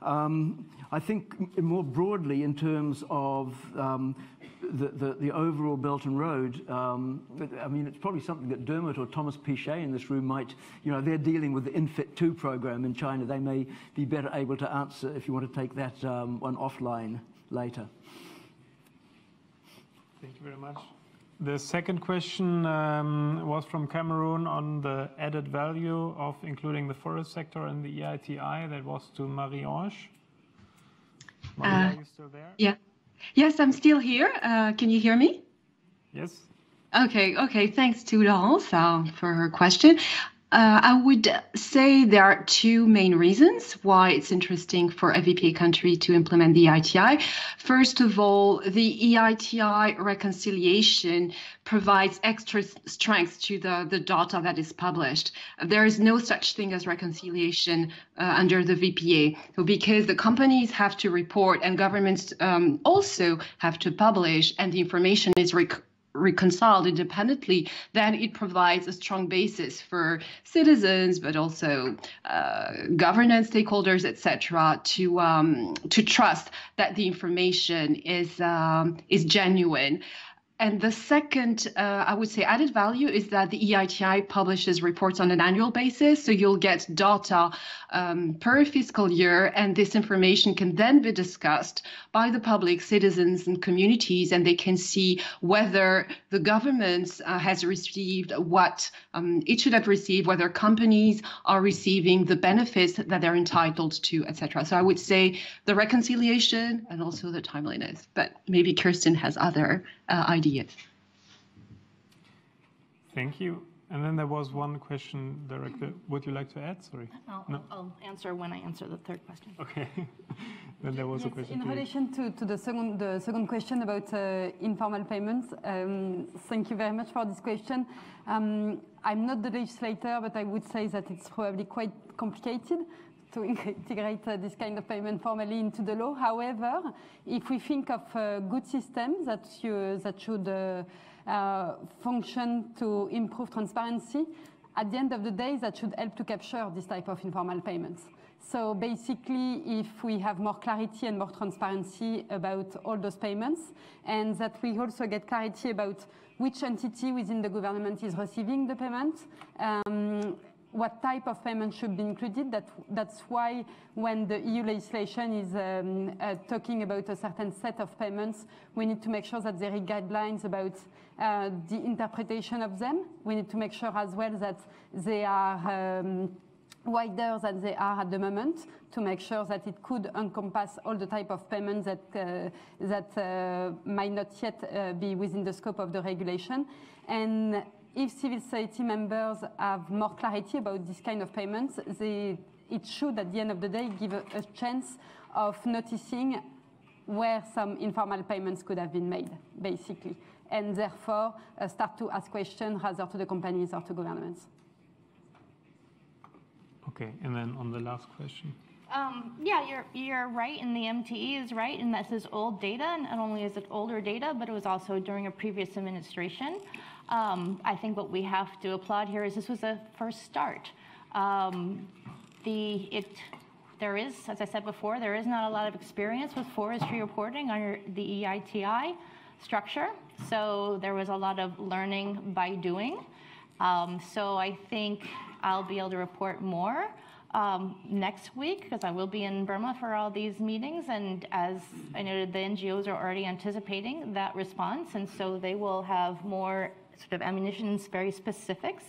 Um, I think more broadly in terms of um, the, the, the, overall Belt and Road, um, I mean, it's probably something that Dermot or Thomas Pichet in this room might, you know, they're dealing with the INFIT 2 program in China. They may be better able to answer if you want to take that um, one offline later. Thank you very much. The second question um, was from Cameroon on the added value of including the forest sector in the EITI. That was to Marie-Ange. Marie, uh, are you still there? Yeah. Yes, I'm still here. Uh, can you hear me? Yes. Okay, okay. Thanks to Laurence uh, for her question. Uh, I would say there are two main reasons why it's interesting for a VPA country to implement the EITI. First of all, the EITI reconciliation provides extra strength to the, the data that is published. There is no such thing as reconciliation uh, under the VPA so because the companies have to report and governments um, also have to publish and the information is rec- reconciled independently, then it provides a strong basis for citizens, but also uh, governance stakeholders, etc., to um, to trust that the information is um, is genuine. And the second, uh, I would say, added value is that the EITI publishes reports on an annual basis. So you'll get data um, per fiscal year, and this information can then be discussed by the public, citizens, and communities, and they can see whether the government uh, has received what um, it should have received, whether companies are receiving the benefits that they're entitled to, etc. So I would say the reconciliation and also the timeliness. But maybe Kirsten has other uh, ideas. Thank you. And then there was one question, Director. Would you like to add? Sorry. I'll, No. I'll answer when I answer the third question. Okay. <laughs> then there was a question. in to relation to, to the second the second question about uh, informal payments, um, thank you very much for this question. Um, I'm not the legislator, but I would say that it's probably quite complicated to <laughs> integrate uh, this kind of payment formally into the law. However, if we think of a good system that you, that should uh, uh, function to improve transparency, at the end of the day, that should help to capture this type of informal payments. So basically, if we have more clarity and more transparency about all those payments, and that we also get clarity about which entity within the government is receiving the payment, um, what type of payment should be included. That, that's why when the EU legislation is um, uh, talking about a certain set of payments, we need to make sure that there are guidelines about uh, the interpretation of them. We need to make sure as well that they are um, wider than they are at the moment to make sure that it could encompass all the type of payments that, uh, that uh, might not yet uh, be within the scope of the regulation. And if civil society members have more clarity about this kind of payments, they, it should, at the end of the day, give a, a chance of noticing where some informal payments could have been made, basically, and therefore uh, start to ask questions rather to the companies or to governments. Okay. And then on the last question. Um, yeah, you're, you're right, and the MTE is right, and this is old data, and not only is it older data, but it was also during a previous administration. Um, I think what we have to applaud here is this was a first start. Um, the, it, there is, as I said before, there is not a lot of experience with forestry reporting under the EITI structure, so there was a lot of learning by doing. Um, so I think I'll be able to report more um, next week because I will be in Burma for all these meetings. And as I noted, the NGOs are already anticipating that response, and so they will have more sort of ammunition, very specifics.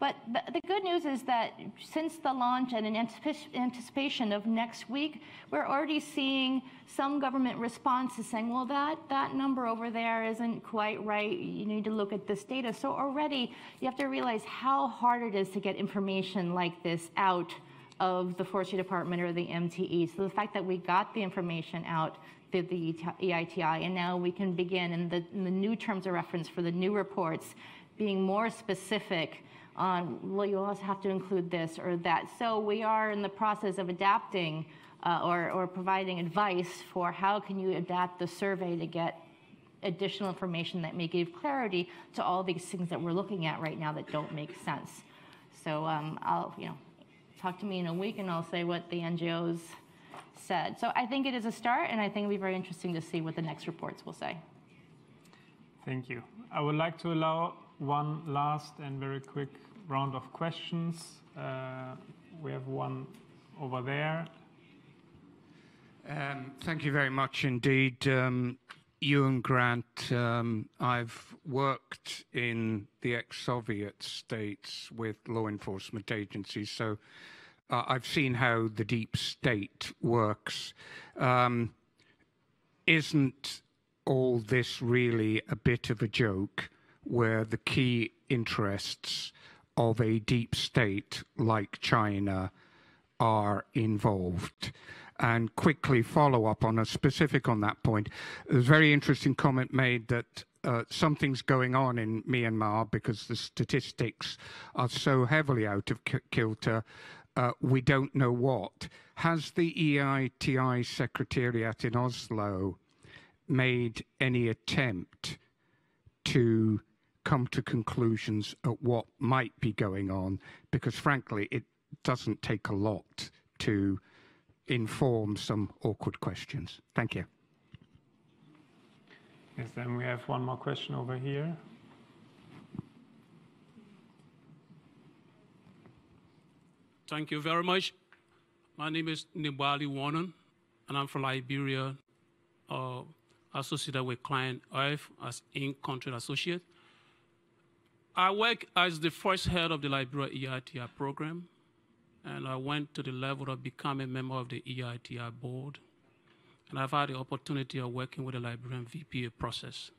But the, the, good news is that since the launch and in anticipation of next week, we're already seeing some government responses saying, well, that, that number over there isn't quite right. You need to look at this data. So already you have to realize how hard it is to get information like this out of the Forestry Department or the MTE. So the fact that we got the information out through the EITI and now we can begin in the, in the new terms of reference for the new reports being more specific on, well, you also have to include this or that. So we are in the process of adapting uh, or, or providing advice for how can you adapt the survey to get additional information that may give clarity to all these things that we're looking at right now that don't make sense. So um, I'll, you know, talk to me in a week and I'll say what the NGOs said. So I think it is a start and I think it'll be very interesting to see what the next reports will say. Thank you. I would like to allow one last and very quick round of questions. Uh, we have one over there. Um, thank you very much indeed. Um, Ewan Grant, um, I've worked in the ex-Soviet states with law enforcement agencies, so uh, I've seen how the deep state works. Um, isn't all this really a bit of a joke where the key interests of a deep state like China are involved? And quickly follow up on a specific on that point. There's a very interesting comment made that uh, something's going on in Myanmar because the statistics are so heavily out of kilter. Uh, we don't know what. Has the EITI Secretariat in Oslo made any attempt to come to conclusions at what might be going on? Because frankly, it doesn't take a lot to inform some awkward questions. Thank you. Yes, then we have one more question over here. Thank you very much. My name is Negbalee Warner, and I'm from Liberia, uh, associated with Client Earth as in-country associate. I work as the first head of the Liberia EITI program, and I went to the level of becoming a member of the EITI board and I've had the opportunity of working with the Liberian VPA process.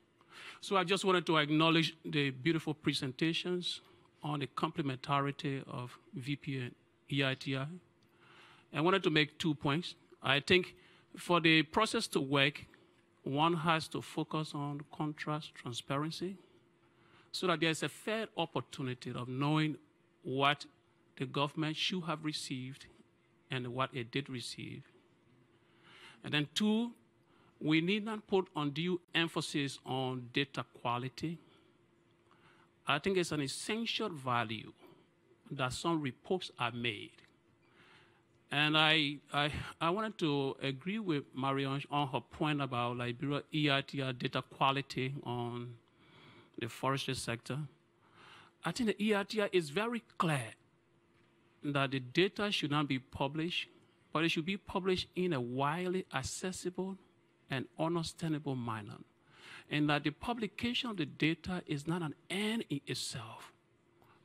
So I just wanted to acknowledge the beautiful presentations on the complementarity of VPA EITI. I wanted to make two points. I think for the process to work, one has to focus on contract transparency so that there's a fair opportunity of knowing what the government should have received and what it did receive and then two, we need not put undue emphasis on data quality. I think it's an essential value that some reports are made. And I, I, I wanted to agree with Marion on her point about Liberia EITI data quality on the forestry sector. I think the EITI is very clear that the data should not be published but it should be published in a widely accessible and understandable manner. And that the publication of the data is not an end in itself,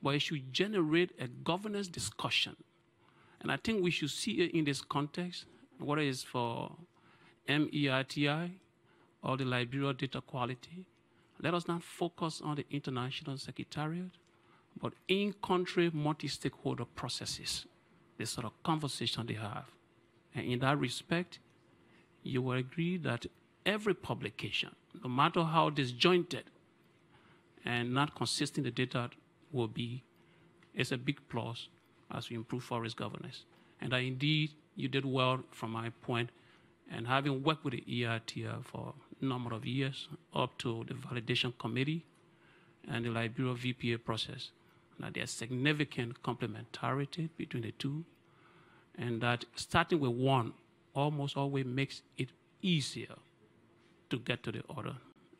but it should generate a governance discussion. And I think we should see it in this context, whether it's for MEITI or the Liberia data quality. Let us not focus on the international secretariat, but in-country multi-stakeholder processes, the sort of conversation they have. And in that respect, you will agree that every publication, no matter how disjointed and not consistent the data will be, is a big plus as we improve forest governance. And that indeed you did well from my point. point, and having worked with the EITI for a number of years up to the validation committee and the Liberia VPA process, that there's significant complementarity between the two and that starting with one almost always makes it easier to get to the other,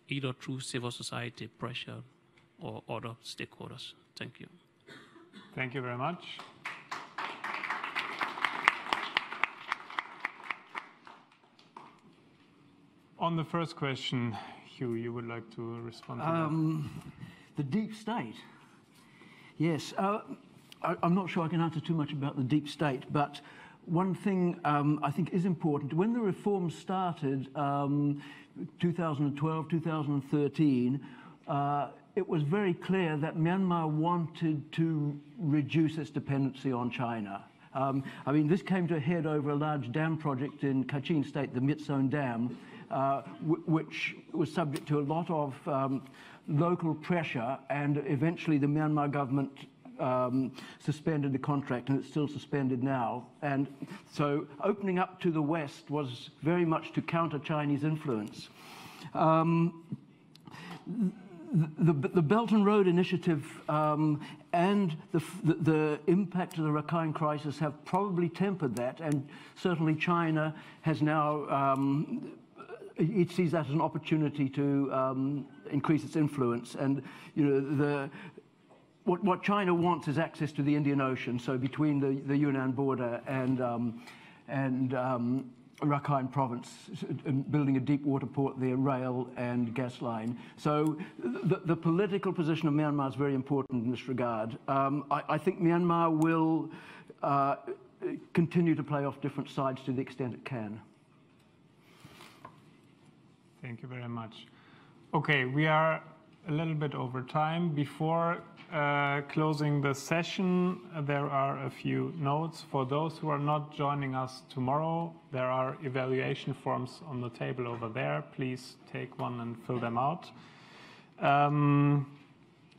either through civil society pressure or other stakeholders. Thank you. Thank you very much. On the first question, Hugh, you would like to respond to um, that? The deep state. Yes. Uh, I, am not sure I can answer too much about the deep state, but one thing um, I think is important. When the reforms started, um, 2012, 2013, uh, it was very clear that Myanmar wanted to reduce its dependency on China. Um, I mean, this came to a head over a large dam project in Kachin State, the Myitsone Dam, uh, which was subject to a lot of um, local pressure, and eventually the Myanmar government um, suspended the contract, and it's still suspended now. And so opening up to the West was very much to counter Chinese influence. Um, the, the, Belt and Road Initiative um, and the, the, the, impact of the Rakhine crisis have probably tempered that, and certainly China has now, um, it sees that as an opportunity to um, increase its influence. And you know, the, what, what, China wants is access to the Indian Ocean, so between the, the Yunnan border and, um, and um, Rakhine province, building a deep water port there, rail and gas line. So the, the political position of Myanmar is very important in this regard. Um, I, I, think Myanmar will uh, continue to play off different sides to the extent it can. Thank you very much. Okay, we are a little bit over time. Before uh, closing the session, there are a few notes. For those who are not joining us tomorrow, there are evaluation forms on the table over there. Please take one and fill them out. Um,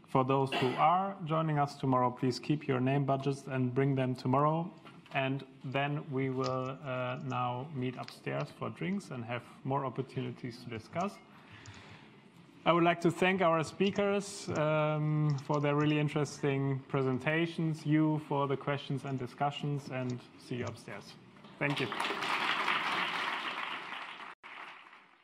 for those who are joining us tomorrow, please keep your name budgets and bring them tomorrow. And then we will uh, now meet upstairs for drinks and have more opportunities to discuss. I would like to thank our speakers um, for their really interesting presentations, you for the questions and discussions, and see you upstairs. Thank you.